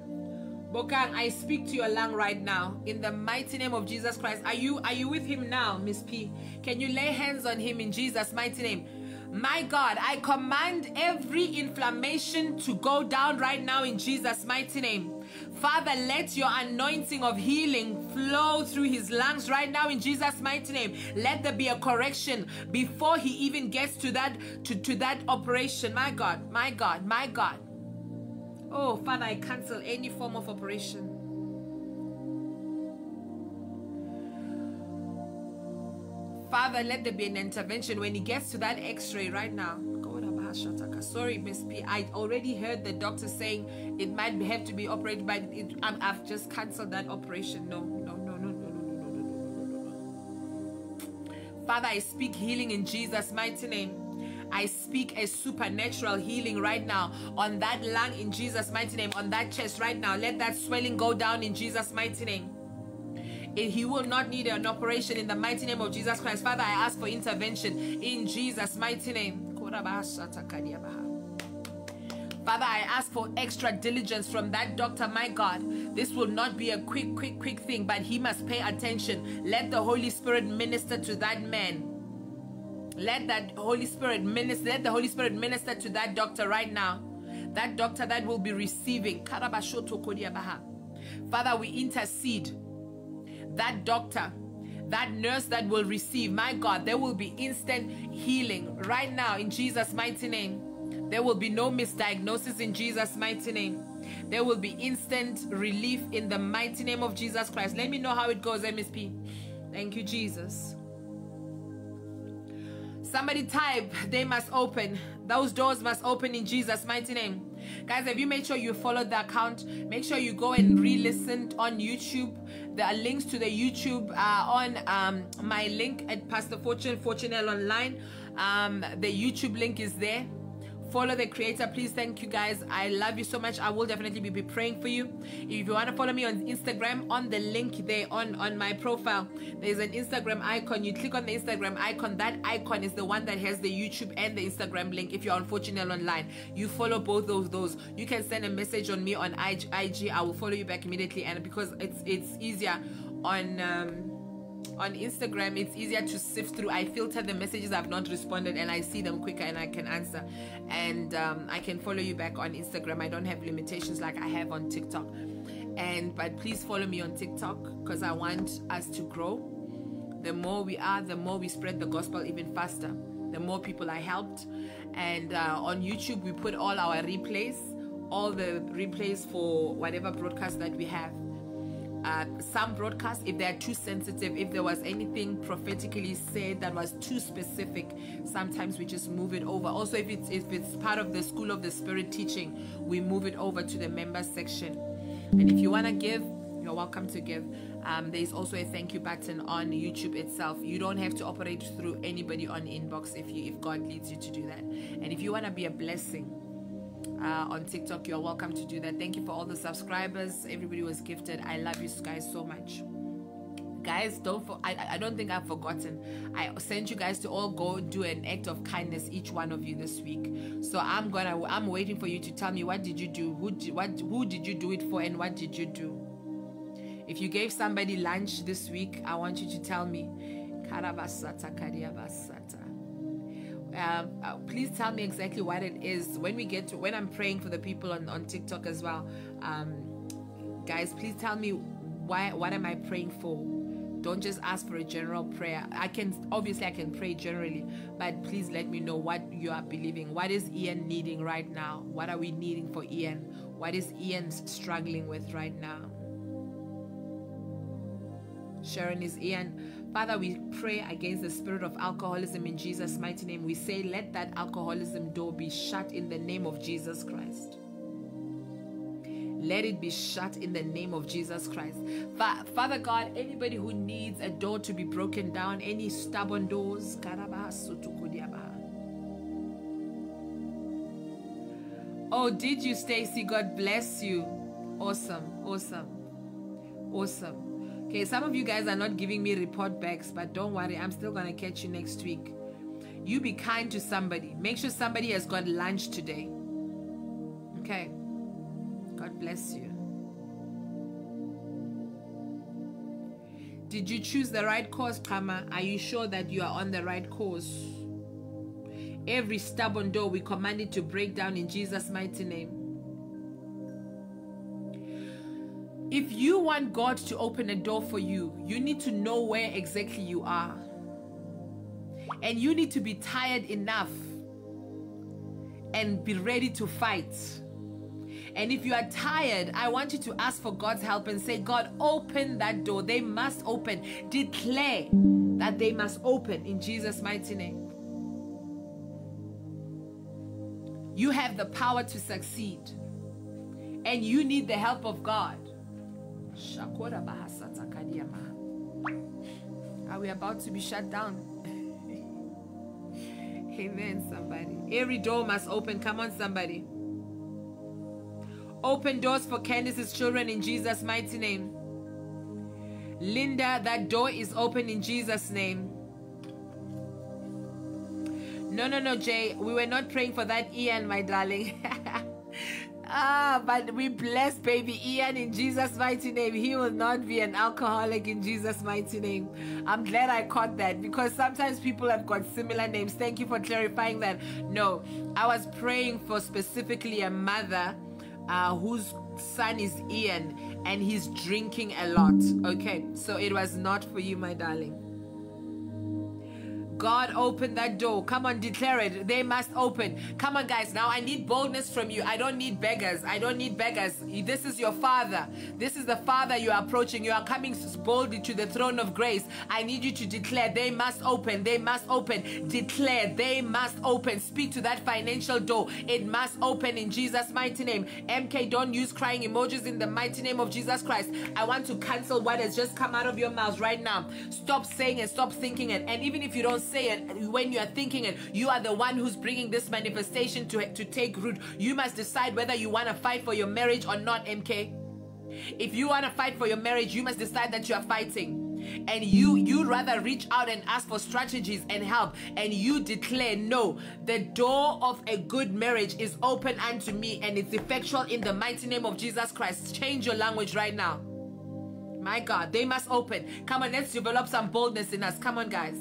Bokang, I speak to your lung right now in the mighty name of Jesus Christ. Are you are you with him now, Miss P? Can you lay hands on him in Jesus' mighty name? My God, I command every inflammation to go down right now in Jesus' mighty name. Father, let your anointing of healing flow through his lungs right now in Jesus' mighty name. Let there be a correction before he even gets to that to, to that operation. My God, my God, my God. Oh, Father, I cancel any form of operation. Father, let there be an intervention when he gets to that x-ray right now. Sorry, Miss P. I already heard the doctor saying it might have to be operated, but it, I've just cancelled that operation. No, no, no, no, no, no, no, no, no, no, no. Father, I speak healing in Jesus' mighty name. I speak a supernatural healing right now on that lung in Jesus' mighty name, on that chest right now. Let that swelling go down in Jesus' mighty name he will not need an operation in the mighty name of Jesus Christ. Father, I ask for intervention in Jesus' mighty name. Father, I ask for extra diligence from that doctor, my God. This will not be a quick, quick, quick thing, but he must pay attention. Let the Holy Spirit minister to that man. Let that Holy Spirit minister, let the Holy Spirit minister to that doctor right now. That doctor that will be receiving. Father, we intercede that doctor, that nurse that will receive, my God, there will be instant healing right now in Jesus' mighty name. There will be no misdiagnosis in Jesus' mighty name. There will be instant relief in the mighty name of Jesus Christ. Let me know how it goes, Miss P. Thank you, Jesus. Somebody type, they must open. Those doors must open in Jesus' mighty name. Guys, have you made sure you followed the account? Make sure you go and re-listen on YouTube. There are links to the YouTube uh, on um, my link at Pastor Fortune, Fortunel Online. Um, the YouTube link is there follow the creator. Please thank you guys. I love you so much. I will definitely be be praying for you. If you want to follow me on instagram on the link there on on my profile there's an instagram icon. You click on the instagram icon. That icon is the one that has the youtube and the instagram link if you're unfortunately online. You follow both of those. You can send a message on me on ig i will follow you back immediately and because it's it's easier on um on Instagram, it's easier to sift through. I filter the messages I've not responded and I see them quicker and I can answer. And um, I can follow you back on Instagram. I don't have limitations like I have on TikTok. And but please follow me on TikTok because I want us to grow. The more we are, the more we spread the gospel even faster. The more people are helped. And uh, on YouTube, we put all our replays, all the replays for whatever broadcast that we have uh, some broadcasts, if they are too sensitive, if there was anything prophetically said that was too specific, sometimes we just move it over. Also, if it's if it's part of the School of the Spirit teaching, we move it over to the members section. And if you want to give, you're welcome to give. Um, there's also a thank you button on YouTube itself. You don't have to operate through anybody on inbox if you if God leads you to do that. And if you want to be a blessing uh, on TikTok, you're welcome to do that. Thank you for all the subscribers. Everybody was gifted. I love you guys so much. Guys, don't for, I, I don't think I've forgotten. I sent you guys to all go do an act of kindness, each one of you this week. So I'm gonna I'm waiting for you to tell me what did you do, who did, what who did you do it for, and what did you do. If you gave somebody lunch this week, I want you to tell me. Karabasata kariabasata um, uh, please tell me exactly what it is. When we get to when i'm praying for the people on, on tiktok as well um, guys please tell me why what am i praying for? Don't just ask for a general prayer. I can obviously i can pray generally but please let me know what you are believing. What is ian needing right now? What are we needing for ian? What is ian struggling with right now? Sharon is ian Father, we pray against the spirit of alcoholism in Jesus' mighty name. We say, let that alcoholism door be shut in the name of Jesus Christ. Let it be shut in the name of Jesus Christ. Father God, anybody who needs a door to be broken down, any stubborn doors, Oh, did you, Stacy? God bless you. Awesome, awesome, awesome. Okay, some of you guys are not giving me report backs, but don't worry, I'm still gonna catch you next week. You be kind to somebody. Make sure somebody has got lunch today. Okay. God bless you. Did you choose the right course, Kama? Are you sure that you are on the right course? Every stubborn door we command it to break down in Jesus' mighty name. If you want God to open a door for you, you need to know where exactly you are. And you need to be tired enough and be ready to fight. And if you are tired, I want you to ask for God's help and say, God, open that door. They must open. Declare that they must open in Jesus' mighty name. You have the power to succeed, and you need the help of God. Are we about to be shut down? Amen, somebody. Every door must open. Come on, somebody. Open doors for Candace's children in Jesus' mighty name. Linda, that door is open in Jesus' name. No, no, no, Jay. We were not praying for that Ian, my darling. Ah, but we bless baby Ian in Jesus' mighty name. He will not be an alcoholic in Jesus' mighty name. I'm glad I caught that because sometimes people have got similar names. Thank you for clarifying that. No, I was praying for specifically a mother uh, whose son is Ian and he's drinking a lot. Okay, so it was not for you, my darling. God open that door. Come on, declare it. They must open. Come on, guys. Now I need boldness from you. I don't need beggars. I don't need beggars. This is your father. This is the father you are approaching. You are coming boldly to the throne of grace. I need you to declare they must open. They must open. Declare they must open. Speak to that financial door. It must open in Jesus' mighty name. MK, don't use crying emojis in the mighty name of Jesus Christ. I want to cancel what has just come out of your mouth right now. Stop saying and stop thinking it. And even if you don't say it, when you are thinking it, you are the one who's bringing this manifestation to, to take root. You must decide whether you want to fight for your marriage or not, MK. If you want to fight for your marriage, you must decide that you are fighting. And you you rather reach out and ask for strategies and help and you declare no the door of a good marriage is open unto me and it's effectual in the mighty name of jesus christ. Change your language right now. My god they must open. Come on let's develop some boldness in us. Come on guys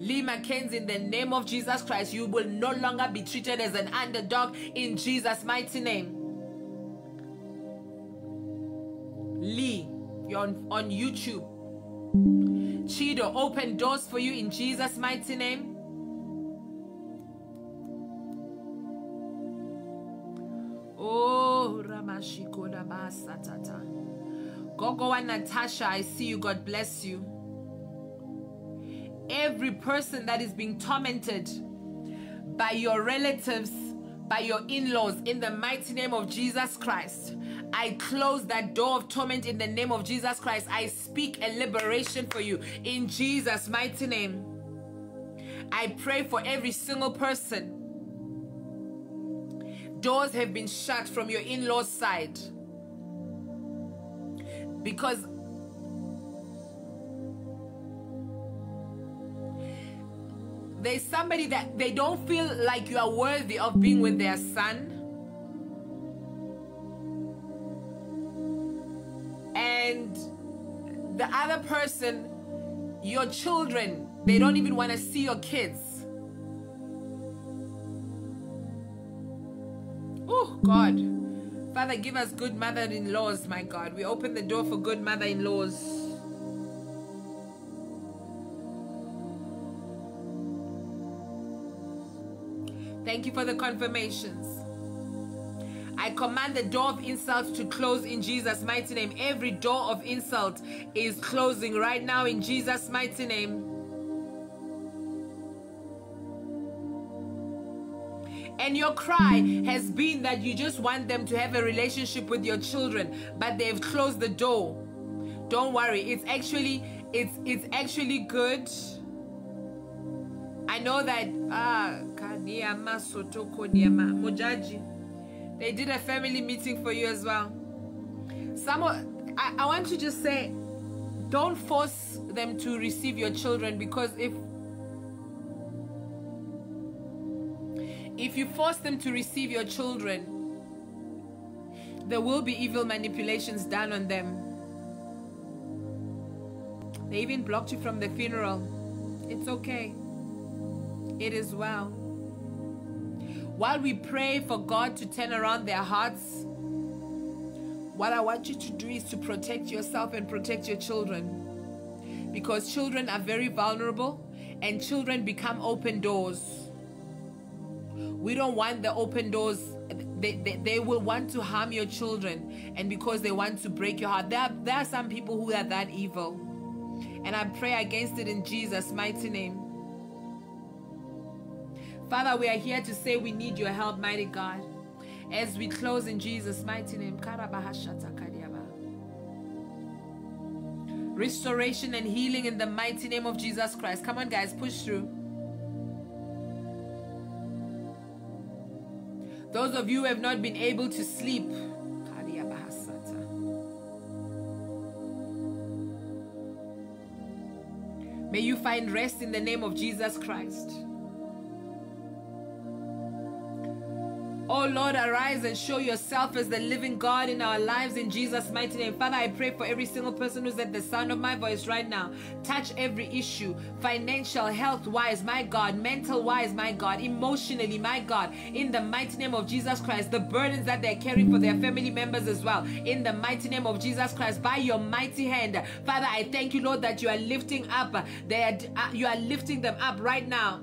Lee Mackenzie, in the name of Jesus Christ, you will no longer be treated as an underdog in Jesus' mighty name. Lee, you're on, on YouTube. Chido, open doors for you in Jesus' mighty name. Oh, Ramashikoda Basatata. Gogo and Natasha, I see you. God bless you. Every person that is being tormented by your relatives, by your in laws, in the mighty name of Jesus Christ. I close that door of torment in the name of Jesus Christ. I speak a liberation for you in Jesus' mighty name. I pray for every single person. Doors have been shut from your in law's side because there's somebody that they don't feel like you are worthy of being with their son and the other person, your children, they don't even want to see your kids. Oh, God. Father, give us good mother in laws, my God. We open the door for good mother Thank you for the confirmations. I command the door of insult to close in Jesus' mighty name. Every door of insult is closing right now in Jesus' mighty name. And your cry has been that you just want them to have a relationship with your children, but they've closed the door. Don't worry, it's actually it's it's actually good. I know that uh, ah Mujaji. They did a family meeting for you as well. Some I, I want to just say, don't force them to receive your children because if if you force them to receive your children, there will be evil manipulations done on them. They even blocked you from the funeral. It's okay. It is well. While we pray for God to turn around their hearts, what I want you to do is to protect yourself and protect your children. Because children are very vulnerable and children become open doors. We don't want the open doors. They, they, they will want to harm your children and because they want to break your heart. There are, there are some people who are that evil. And I pray against it in Jesus' mighty name. Father, we are here to say we need your help, mighty God. As we close in Jesus' mighty name. Restoration and healing in the mighty name of Jesus Christ. Come on, guys, push through. Those of you who have not been able to sleep, may you find rest in the name of Jesus Christ. Oh Lord, arise and show yourself as the living God in our lives in Jesus' mighty name. Father, I pray for every single person who's at the sound of my voice right now. Touch every issue, financial, health wise, my God, mental wise, my God, emotionally, my God, in the mighty name of Jesus Christ. The burdens that they're carrying for their family members as well, in the mighty name of Jesus Christ, by your mighty hand. Father, I thank you, Lord, that you are lifting up, they are, uh, you are lifting them up right now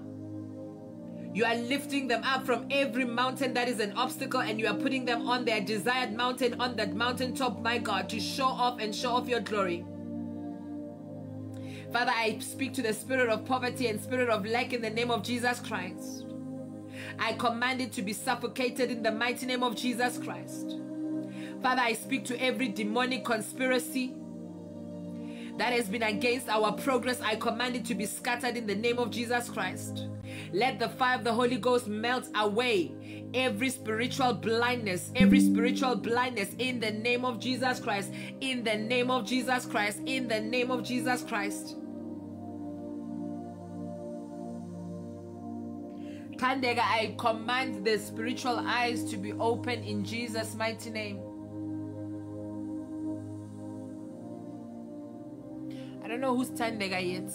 you are lifting them up from every mountain that is an obstacle and you are putting them on their desired mountain, on that mountaintop, my God, to show off and show off your glory. Father, I speak to the spirit of poverty and spirit of lack in the name of Jesus Christ. I command it to be suffocated in the mighty name of Jesus Christ. Father, I speak to every demonic conspiracy that has been against our progress, I command it to be scattered in the name of Jesus Christ. Let the fire of the Holy Ghost melt away every spiritual blindness, every spiritual blindness in the name of Jesus Christ, in the name of Jesus Christ, in the name of Jesus Christ. Tandega, I command the spiritual eyes to be open in Jesus' mighty name. I don't know who's Tandega yet,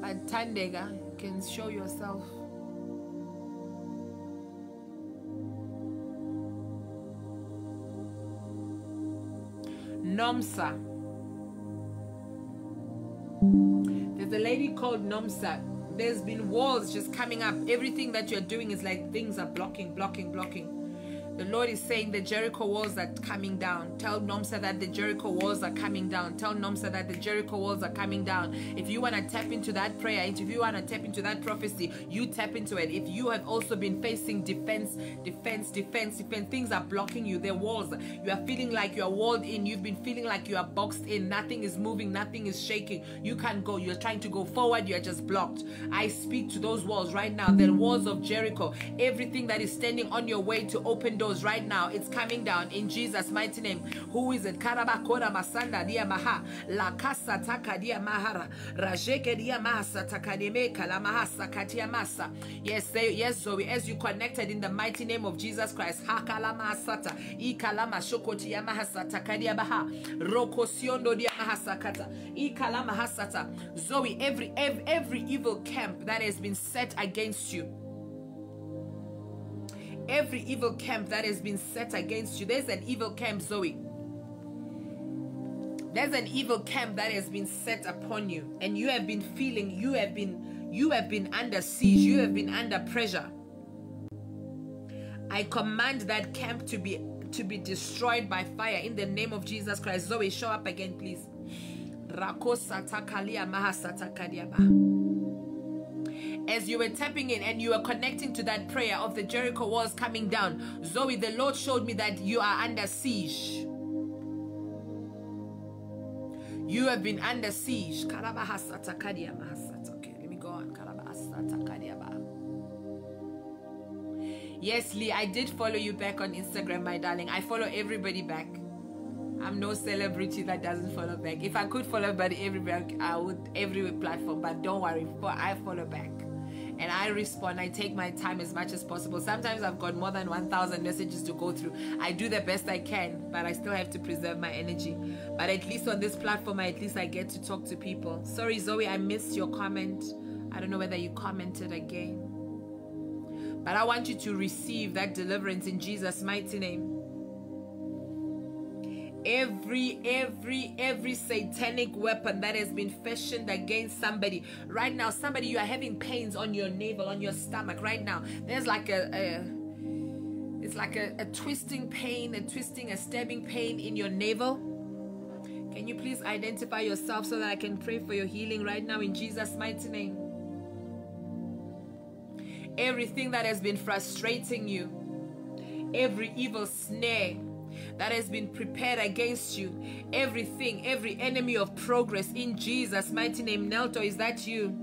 but Tandega can show yourself. Nomsa. There's a lady called Nomsa there's been walls just coming up. Everything that you're doing is like things are blocking, blocking, blocking. The Lord is saying the Jericho walls are coming down. Tell Nomsa that the Jericho walls are coming down. Tell Nomsa that the Jericho walls are coming down. If you want to tap into that prayer, if you want to tap into that prophecy, you tap into it. If you have also been facing defense, defense, defense, defense, things are blocking you. They're walls. You are feeling like you are walled in. You've been feeling like you are boxed in. Nothing is moving. Nothing is shaking. You can't go. You're trying to go forward. You're just blocked. I speak to those walls right now. The walls of Jericho. Everything that is standing on your way to open doors right now. It's coming down in Jesus' mighty name. Who is it? Karabakora masanda dia maha. La casa taka dia mahara. Rajeke dia mahasa takademeka la mahasa katia masa. Yes, say, yes, Zoe. As you connected in the mighty name of Jesus Christ. Hakala mahasata. Ikalama shokoti ya takadia baha. Roko siondo dia mahasa kata. Ikala. Zoe, every, every, every evil camp that has been set against you every evil camp that has been set against you. There's an evil camp, Zoe. There's an evil camp that has been set upon you, and you have been feeling you have been you have been under siege, you have been under pressure. I command that camp to be to be destroyed by fire in the name of Jesus Christ. Zoe, show up again, please. As you were tapping in and you were connecting to that prayer of the Jericho walls coming down, Zoe, the Lord showed me that you are under siege. You have been under siege. Okay, let me go on. Yes, Lee, I did follow you back on Instagram, my darling. I follow everybody back. I'm no celebrity that doesn't follow back. If I could follow everybody everywhere, I would every platform. But don't worry, I follow back and I respond. I take my time as much as possible. Sometimes I've got more than 1,000 messages to go through. I do the best I can, but I still have to preserve my energy. But at least on this platform, at least I get to talk to people. Sorry, Zoe, I missed your comment. I don't know whether you commented again. But I want you to receive that deliverance in Jesus' mighty name every every every satanic weapon that has been fashioned against somebody. Right now somebody you are having pains on your navel on your stomach right now. There's like a, a it's like a, a twisting pain a twisting a stabbing pain in your navel. Can you please identify yourself so that i can pray for your healing right now in jesus mighty name? Everything that has been frustrating you every evil snare that has been prepared against you. Everything, every enemy of progress in Jesus' mighty name. Nelto, is that you?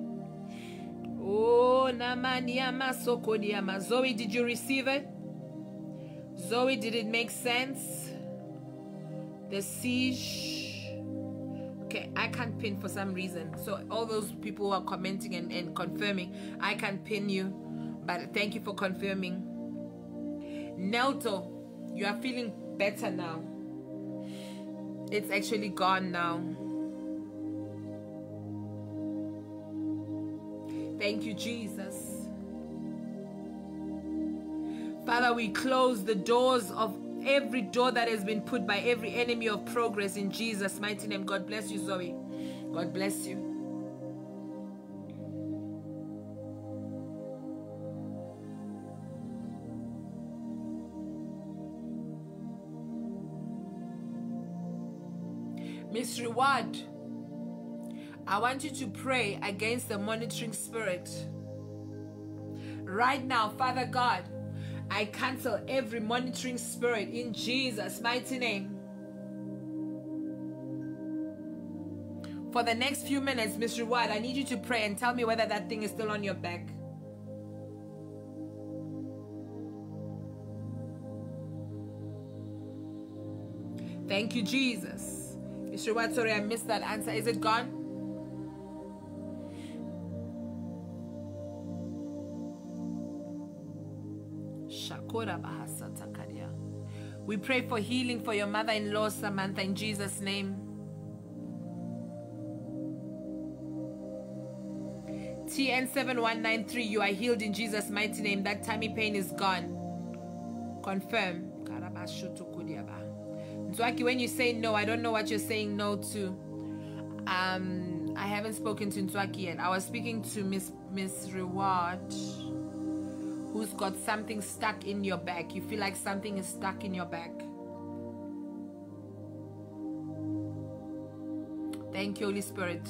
Oh. Zoe, did you receive it? Zoe, did it make sense? The siege. Okay, I can't pin for some reason. So all those people who are commenting and, and confirming, I can't pin you. But thank you for confirming. Nelto, you are feeling better now. It's actually gone now. Thank you, Jesus. Father, we close the doors of every door that has been put by every enemy of progress in Jesus' mighty name. God bless you, Zoe. God bless you. Reward, I want you to pray against the monitoring spirit. Right now, Father God, I cancel every monitoring spirit in Jesus' mighty name. for the next few minutes, Miss Reward, I need you to pray and tell me whether that thing is still on your back. Thank you, Jesus. Miss Reward, sorry, I missed that answer. Is it gone? We pray for healing for your mother in law, Samantha, in Jesus' name. TN7193, you are healed in Jesus' mighty name. That tummy pain is gone. Confirm. Nzwaki, when you say no, I don't know what you're saying no to. Um, I haven't spoken to Nzwaki yet. I was speaking to Miss Miss Reward who's got something stuck in your back. You feel like something is stuck in your back. Thank you, Holy Spirit.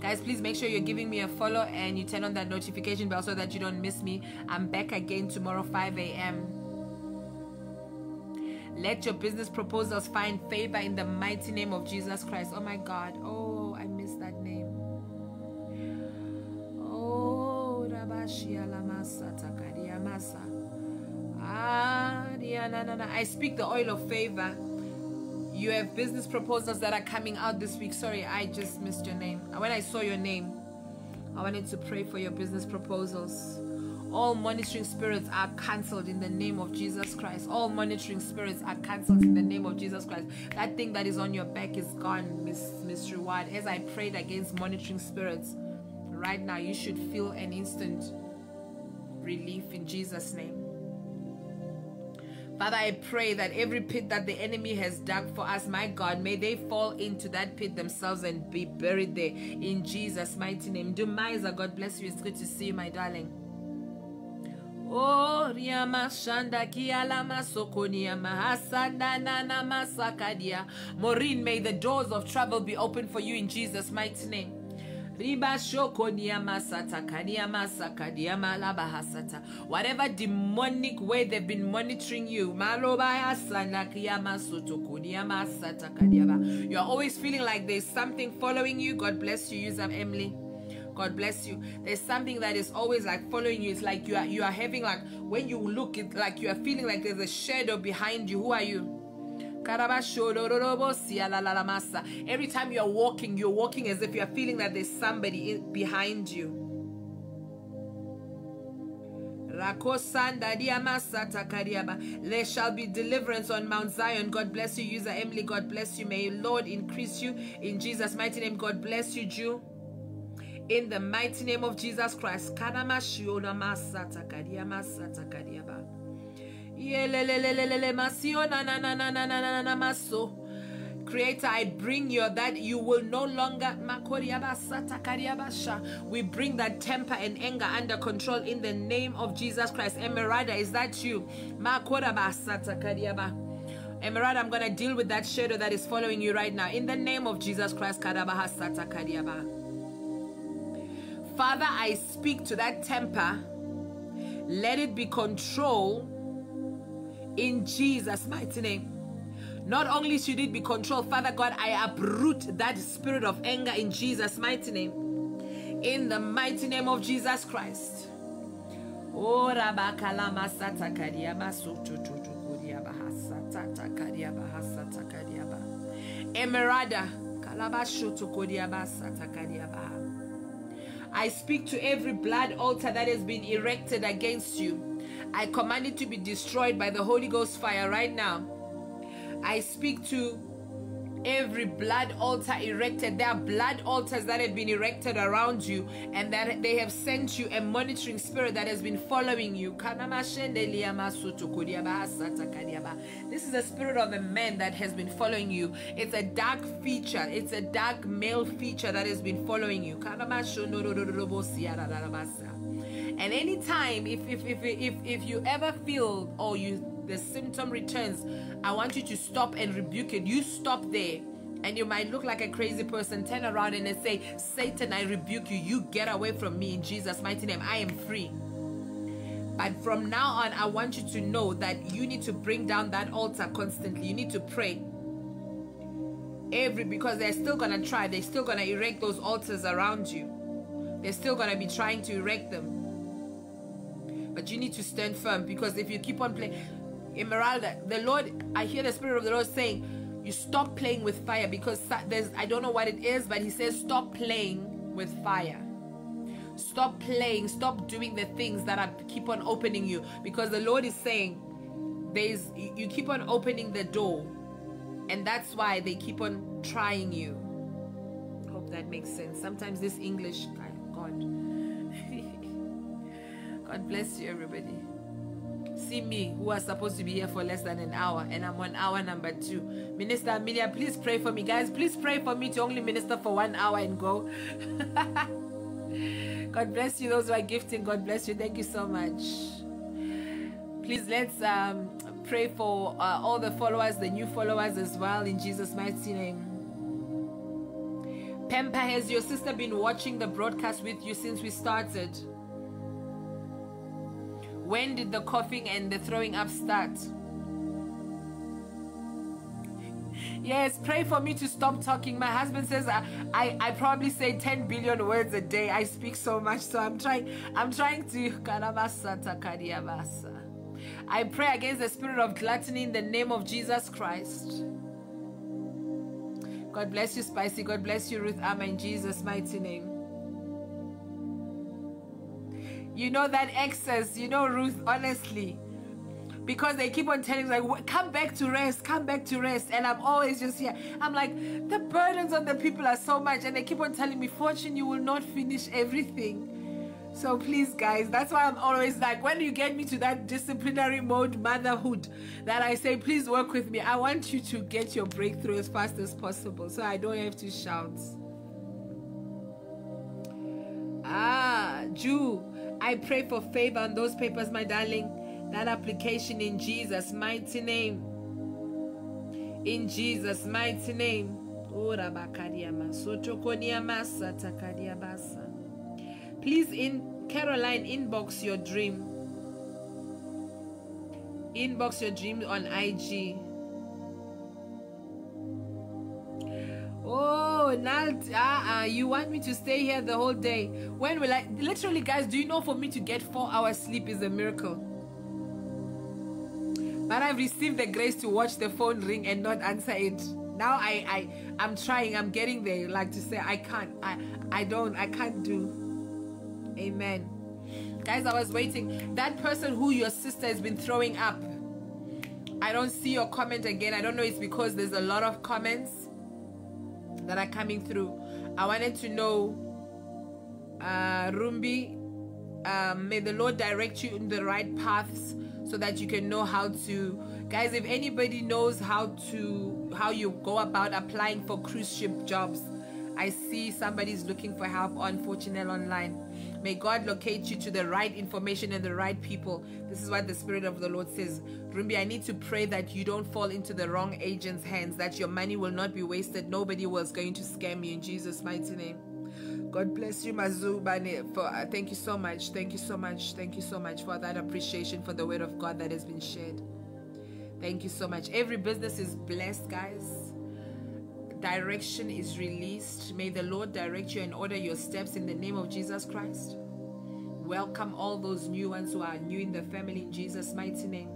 Guys, please make sure you're giving me a follow and you turn on that notification bell so that you don't miss me. I'm back again tomorrow, 5 a.m. Let your business proposals find favor in the mighty name of Jesus Christ. Oh my God. Oh, I miss that name. Oh, Ah, I speak the oil of favor. You have business proposals that are coming out this week. Sorry, I just missed your name. When I saw your name, I wanted to pray for your business proposals. All monitoring spirits are cancelled in the name of Jesus Christ. All monitoring spirits are cancelled in the name of Jesus Christ. That thing that is on your back is gone, Miss Miss Reward. As I prayed against monitoring spirits, right now you should feel an instant relief in Jesus' name. Father, I pray that every pit that the enemy has dug for us, my God, may they fall into that pit themselves and be buried there in Jesus' mighty name. Dumaiza, God bless you. It's good to see you, my darling. Oh, Riama Shanda Kialama Sokonia Mahasanda Nana Masakadia. Maureen, may the doors of travel be open for you in Jesus' mighty name. Whatever demonic way they've been monitoring you, you're always feeling like there's something following you. God bless you, User Emily. God bless you. There's something that is always like following you. It's like you are you are having like when you look, it's like you are feeling like there's a shadow behind you. Who are you? Every time you're walking, you're walking as if you're feeling that there's somebody behind you. There shall be deliverance on Mount Zion. God bless you, user Emily. God bless you. May Lord increase you in Jesus' mighty name. God bless you, Jew. In the mighty name of Jesus Christ. Creator, I bring you that you will no longer we bring that temper and anger under control in the name of Jesus Christ. Emerada, is that you? Emerada, I'm going to deal with that shadow that is following you right now. In the name of Jesus Christ. Father, I speak to that temper. Let it be controlled in Jesus' mighty name. Not only should it be controlled, Father God, I uproot that spirit of anger in Jesus' mighty name. In the mighty name of Jesus Christ. Oh, Emerada. I speak to every blood altar that has been erected against you I command it to be destroyed by the Holy Ghost fire right now. I speak to every blood altar erected. There are blood altars that have been erected around you, and that they have sent you a monitoring spirit that has been following you. This is a spirit of a man that has been following you. It's a dark feature, it's a dark male feature that has been following you. And anytime, if if if if if you ever feel or you the symptom returns, I want you to stop and rebuke it. You stop there. And you might look like a crazy person. Turn around and say, Satan, I rebuke you. You get away from me in Jesus' mighty name. I am free. But from now on, I want you to know that you need to bring down that altar constantly. You need to pray. every because they're still gonna try they're still gonna erect those altars around you they're still gonna be trying to erect them but you need to stand firm because if you keep on playing Emeralda the Lord I hear the Spirit of the Lord saying you stop playing with fire because there's I don't know what it is but he says stop playing with fire. Stop playing stop doing the things that are keep on opening you because the Lord is saying there's you keep on opening the door and that's why they keep on trying you. Hope that makes sense. Sometimes this english god. God bless you everybody see me who was supposed to be here for less than an hour and i'm on hour number two. Minister amelia please pray for me. Guys please pray for me to only minister for one hour and go. God bless you. Those who are gifting god bless you. Thank you so much. Please let's um pray for uh, all the followers, the new followers as well, in Jesus' mighty name. Pempa, has your sister been watching the broadcast with you since we started? When did the coughing and the throwing up start? Yes, pray for me to stop talking. My husband says I, I, I probably say 10 billion words a day. I speak so much, so I'm trying I'm trying to I pray against the spirit of gluttony in the name of Jesus Christ. God bless you, Spicy. God bless you, Ruth Amma, in Jesus' mighty name. You know that excess, you know, Ruth, honestly, because they keep on telling like, come back to rest, come back to rest. And I'm always just here. I'm like, the burdens on the people are so much. And they keep on telling me, Fortune, you will not finish everything. So please, guys, that's why I'm always like, when you get me to that disciplinary mode, motherhood, that I say, please work with me. I want you to get your breakthrough as fast as possible so I don't have to shout. Ah, Jew, I pray for favor on those papers, my darling. That application in Jesus' mighty name. In Jesus' mighty name. Please, in Caroline, inbox your dream. Inbox your dream on IG. Oh, Nalt, uh, uh, you want me to stay here the whole day? When will I? Literally, guys, do you know for me to get four hours sleep is a miracle? But I've received the grace to watch the phone ring and not answer it. Now I, I, I'm trying. I'm getting there. Like to say, I can't. I, I don't. I can't do. Amen. Guys, I was waiting. That person who your sister has been throwing up. I don't see your comment again. I don't know it's because there's a lot of comments that are coming through. I wanted to know, uh, Rumbi, um, may the Lord direct you in the right paths so that you can know how to guys if anybody knows how to how you go about applying for cruise ship jobs i see somebody's looking for help on fortunel online May God locate you to the right information and the right people. This is what the Spirit of the Lord says. Rumbi, I need to pray that you don't fall into the wrong agent's hands, that your money will not be wasted. Nobody was going to scam you in Jesus' mighty name. God bless you, Mazubane. For uh, thank you so much. Thank you so much. Thank you so much for that appreciation for the word of God that has been shared. Thank you so much. Every business is blessed, guys direction is released. May the Lord direct you and order your steps in the name of Jesus Christ. Welcome all those new ones who are new in the family in Jesus' mighty name.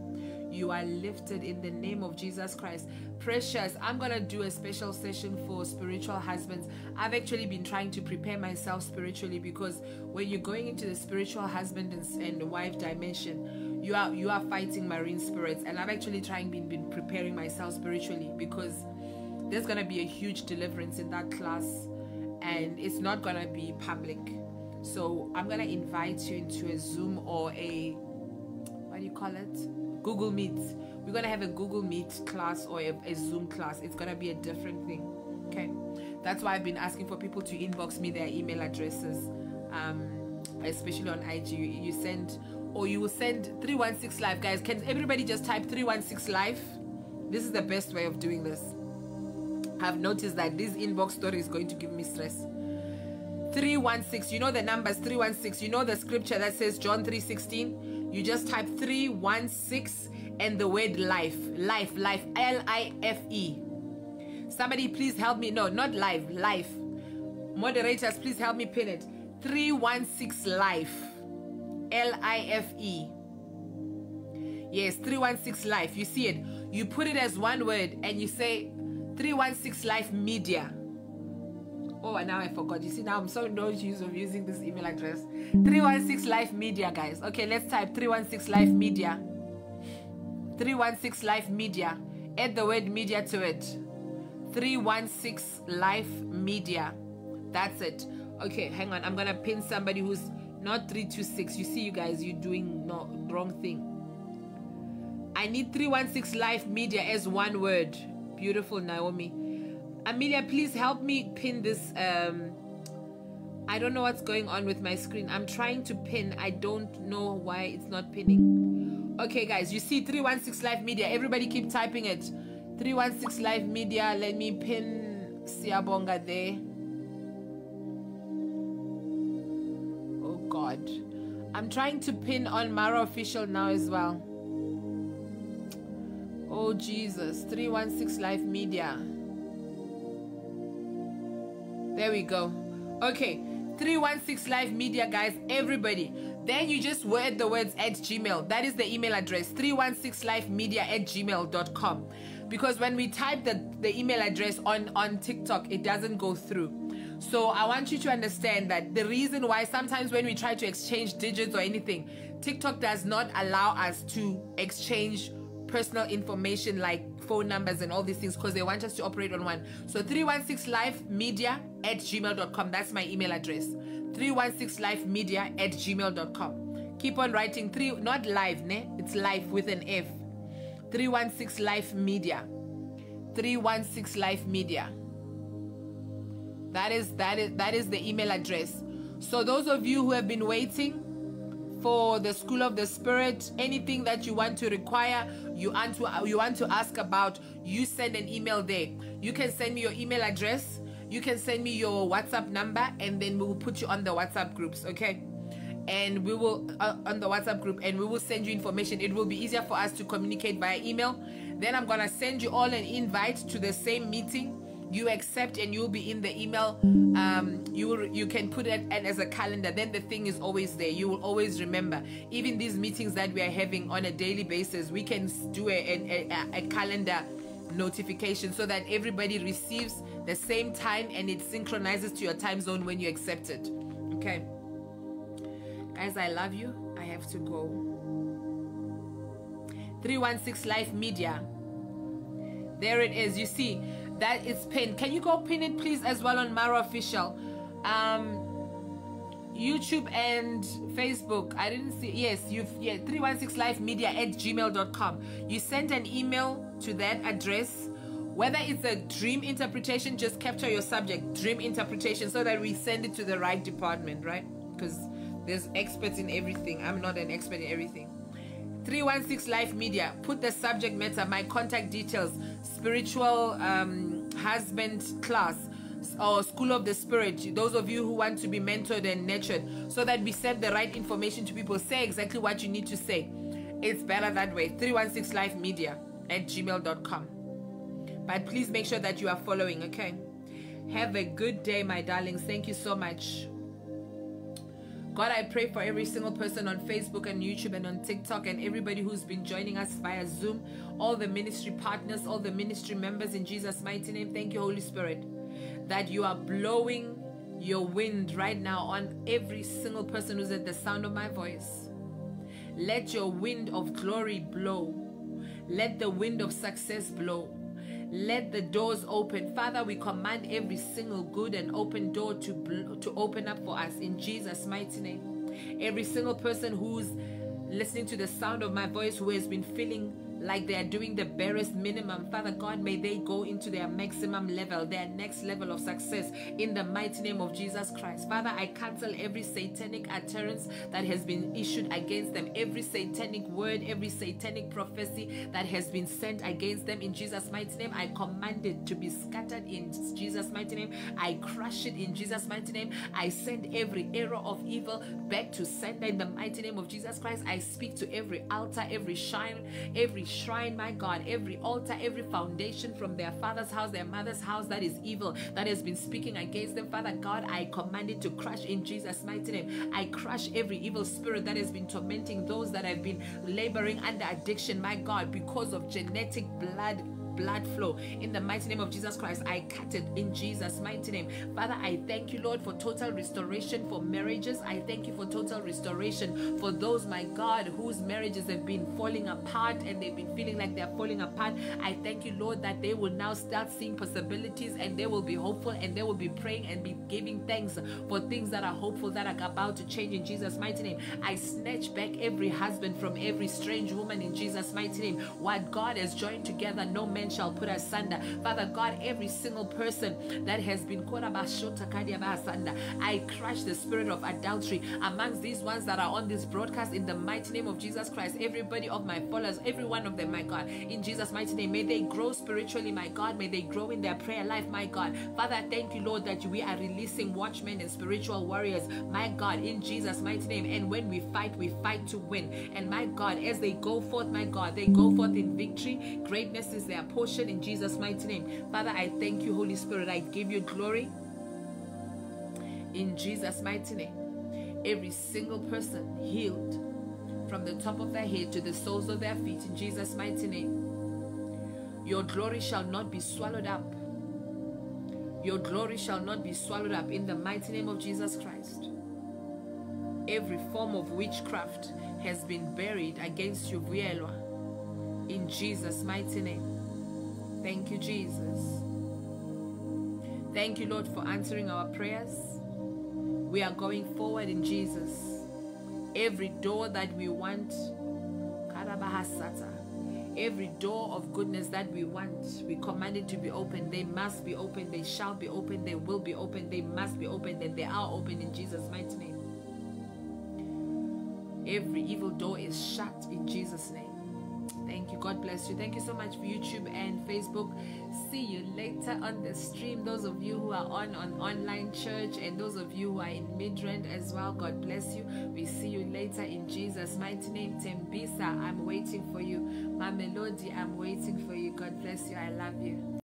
You are lifted in the name of Jesus Christ. Precious, I'm going to do a special session for spiritual husbands. I've actually been trying to prepare myself spiritually because when you're going into the spiritual husband and, and wife dimension, you are you are fighting marine spirits and I've actually trying been, been preparing myself spiritually because there's going to be a huge deliverance in that class and it's not going to be public. So i'm going to invite you into a zoom or a what do you call it? Google meet. We're going to have a google meet class or a, a zoom class. It's going to be a different thing okay? That's why i've been asking for people to inbox me their email addresses um, especially on ig you, you send or you will send 316 live. Guys can everybody just type 316 live? This is the best way of doing this I've noticed that this inbox story is going to give me stress. 316, you know the numbers 316, you know the scripture that says John 3:16. You just type 316 and the word life, life, life, L I F E. Somebody please help me. No, not live, life Moderators, please help me pin it. 316 life. L I F E. Yes, 316 life. You see it. You put it as one word and you say 316 life media. Oh, and now I forgot. You see, now I'm so no use of using this email address. 316 life media, guys. Okay, let's type 316 life media. 316 life media. Add the word media to it. 316 life media. That's it. Okay, hang on. I'm gonna pin somebody who's not 326. You see, you guys, you're doing no wrong thing. I need 316 Life Media as one word. Beautiful, Naomi. Amelia, please help me pin this. Um, I don't know what's going on with my screen. I'm trying to pin. I don't know why it's not pinning. Okay, guys, you see 316 Live Media. Everybody keep typing it. 316 Live Media. Let me pin Siabonga there. Oh, God. I'm trying to pin on Marwa Official now as well. Oh, Jesus. 316 Life Media. There we go. Okay. 316 Live Media, guys. Everybody. Then you just word the words at Gmail. That is the email address. 316 Live Media at gmail.com. Because when we type the, the email address on, on TikTok, it doesn't go through. So I want you to understand that the reason why sometimes when we try to exchange digits or anything, TikTok does not allow us to exchange personal information like phone numbers and all these things because they want us to operate on one. So 316 live media at gmail.com. That's my email address. 316 live media at gmail.com. Keep on writing three, not live, ne? It's live with an F. 316 live media. 316 live media. That is that is that is the email address. So those of you who have been waiting for the school of the spirit anything that you want to require you want to you want to ask about you send an email there. You can send me your email address you can send me your whatsapp number and then we will put you on the whatsapp groups okay? And we will uh, on the whatsapp group and we will send you information. It will be easier for us to communicate via email. Then i'm gonna send you all an invite to the same meeting you accept and you'll be in the email um, you you can put it and as a calendar then the thing is always there. You will always remember. Even these meetings that we are having on a daily basis we can do a, a, a calendar notification so that everybody receives the same time and it synchronizes to your time zone when you accept it. Okay? Guys i love you. I have to go. 316 life media. There it is. You see that is pinned can you go pin it please as well on marwa official? Um youtube and facebook. I didn't see yes you've yeah 316 live media at gmail.com you send an email to that address. Whether it's a dream interpretation just capture your subject dream interpretation so that we send it to the right department right? Because there's experts in everything. I'm not an expert in everything 316 Life Media. Put the subject matter, my contact details, spiritual um, husband class or school of the spirit. Those of you who want to be mentored and nurtured so that we send the right information to people. Say exactly what you need to say. It's better that way. 316 Life Media at gmail.com. But please make sure that you are following, okay? Have a good day, my darlings. Thank you so much. God, I pray for every single person on Facebook and YouTube and on TikTok and everybody who's been joining us via Zoom, all the ministry partners, all the ministry members in Jesus' mighty name. Thank you, Holy Spirit, that you are blowing your wind right now on every single person who's at the sound of my voice. Let your wind of glory blow. Let the wind of success blow. Let the doors open. Father, we command every single good and open door to, to open up for us in Jesus' mighty name. Every single person who's listening to the sound of my voice who has been feeling like they are doing the barest minimum. Father God, may they go into their maximum level, their next level of success in the mighty name of Jesus Christ. Father, I cancel every satanic utterance that has been issued against them, every satanic word, every satanic prophecy that has been sent against them in Jesus' mighty name. I command it to be scattered in Jesus' mighty name. I crush it in Jesus' mighty name. I send every arrow of evil back to sender in the mighty name of Jesus Christ. I speak to every altar, every shrine, every shrine, my God, every altar, every foundation from their father's house, their mother's house that is evil, that has been speaking against them. Father God, I command it to crush in Jesus' mighty name. I crush every evil spirit that has been tormenting those that have been laboring under addiction, my God, because of genetic blood blood flow. In the mighty name of Jesus Christ, I cut it in Jesus' mighty name. Father, I thank you, Lord, for total restoration for marriages. I thank you for total restoration for those, my God, whose marriages have been falling apart and they've been feeling like they're falling apart. I thank you, Lord, that they will now start seeing possibilities and they will be hopeful and they will be praying and be giving thanks for things that are hopeful that are about to change in Jesus' mighty name. I snatch back every husband from every strange woman in Jesus' mighty name. What God has joined together, no man shall put asunder. Father God, every single person that has been I crush the spirit of adultery amongst these ones that are on this broadcast in the mighty name of Jesus Christ. Everybody of my followers, every one of them, my God, in Jesus' mighty name, may they grow spiritually, my God. May they grow in their prayer life, my God. Father, thank you, Lord, that we are releasing watchmen and spiritual warriors, my God, in Jesus' mighty name. And when we fight, we fight to win. And my God, as they go forth, my God, they go forth in victory. Greatness is their portion in Jesus' mighty name. Father, I thank you, Holy Spirit. I give you glory in Jesus' mighty name. Every single person healed from the top of their head to the soles of their feet in Jesus' mighty name. Your glory shall not be swallowed up. Your glory shall not be swallowed up in the mighty name of Jesus Christ. Every form of witchcraft has been buried against you, Vuelwa, in Jesus' mighty name. Thank you, Jesus. Thank you, Lord, for answering our prayers. We are going forward in Jesus. Every door that we want, every door of goodness that we want, we command it to be open. They must be open. They shall be open. They will be open. They must be open. And they are open in Jesus' mighty name. Every evil door is shut in Jesus' name. Thank you. God bless you. Thank you so much for YouTube and Facebook. See you later on the stream. Those of you who are on on online church and those of you who are in Midrand as well. God bless you. We see you later in Jesus' mighty name. Tembisa, I'm waiting for you. My melody, I'm waiting for you. God bless you. I love you.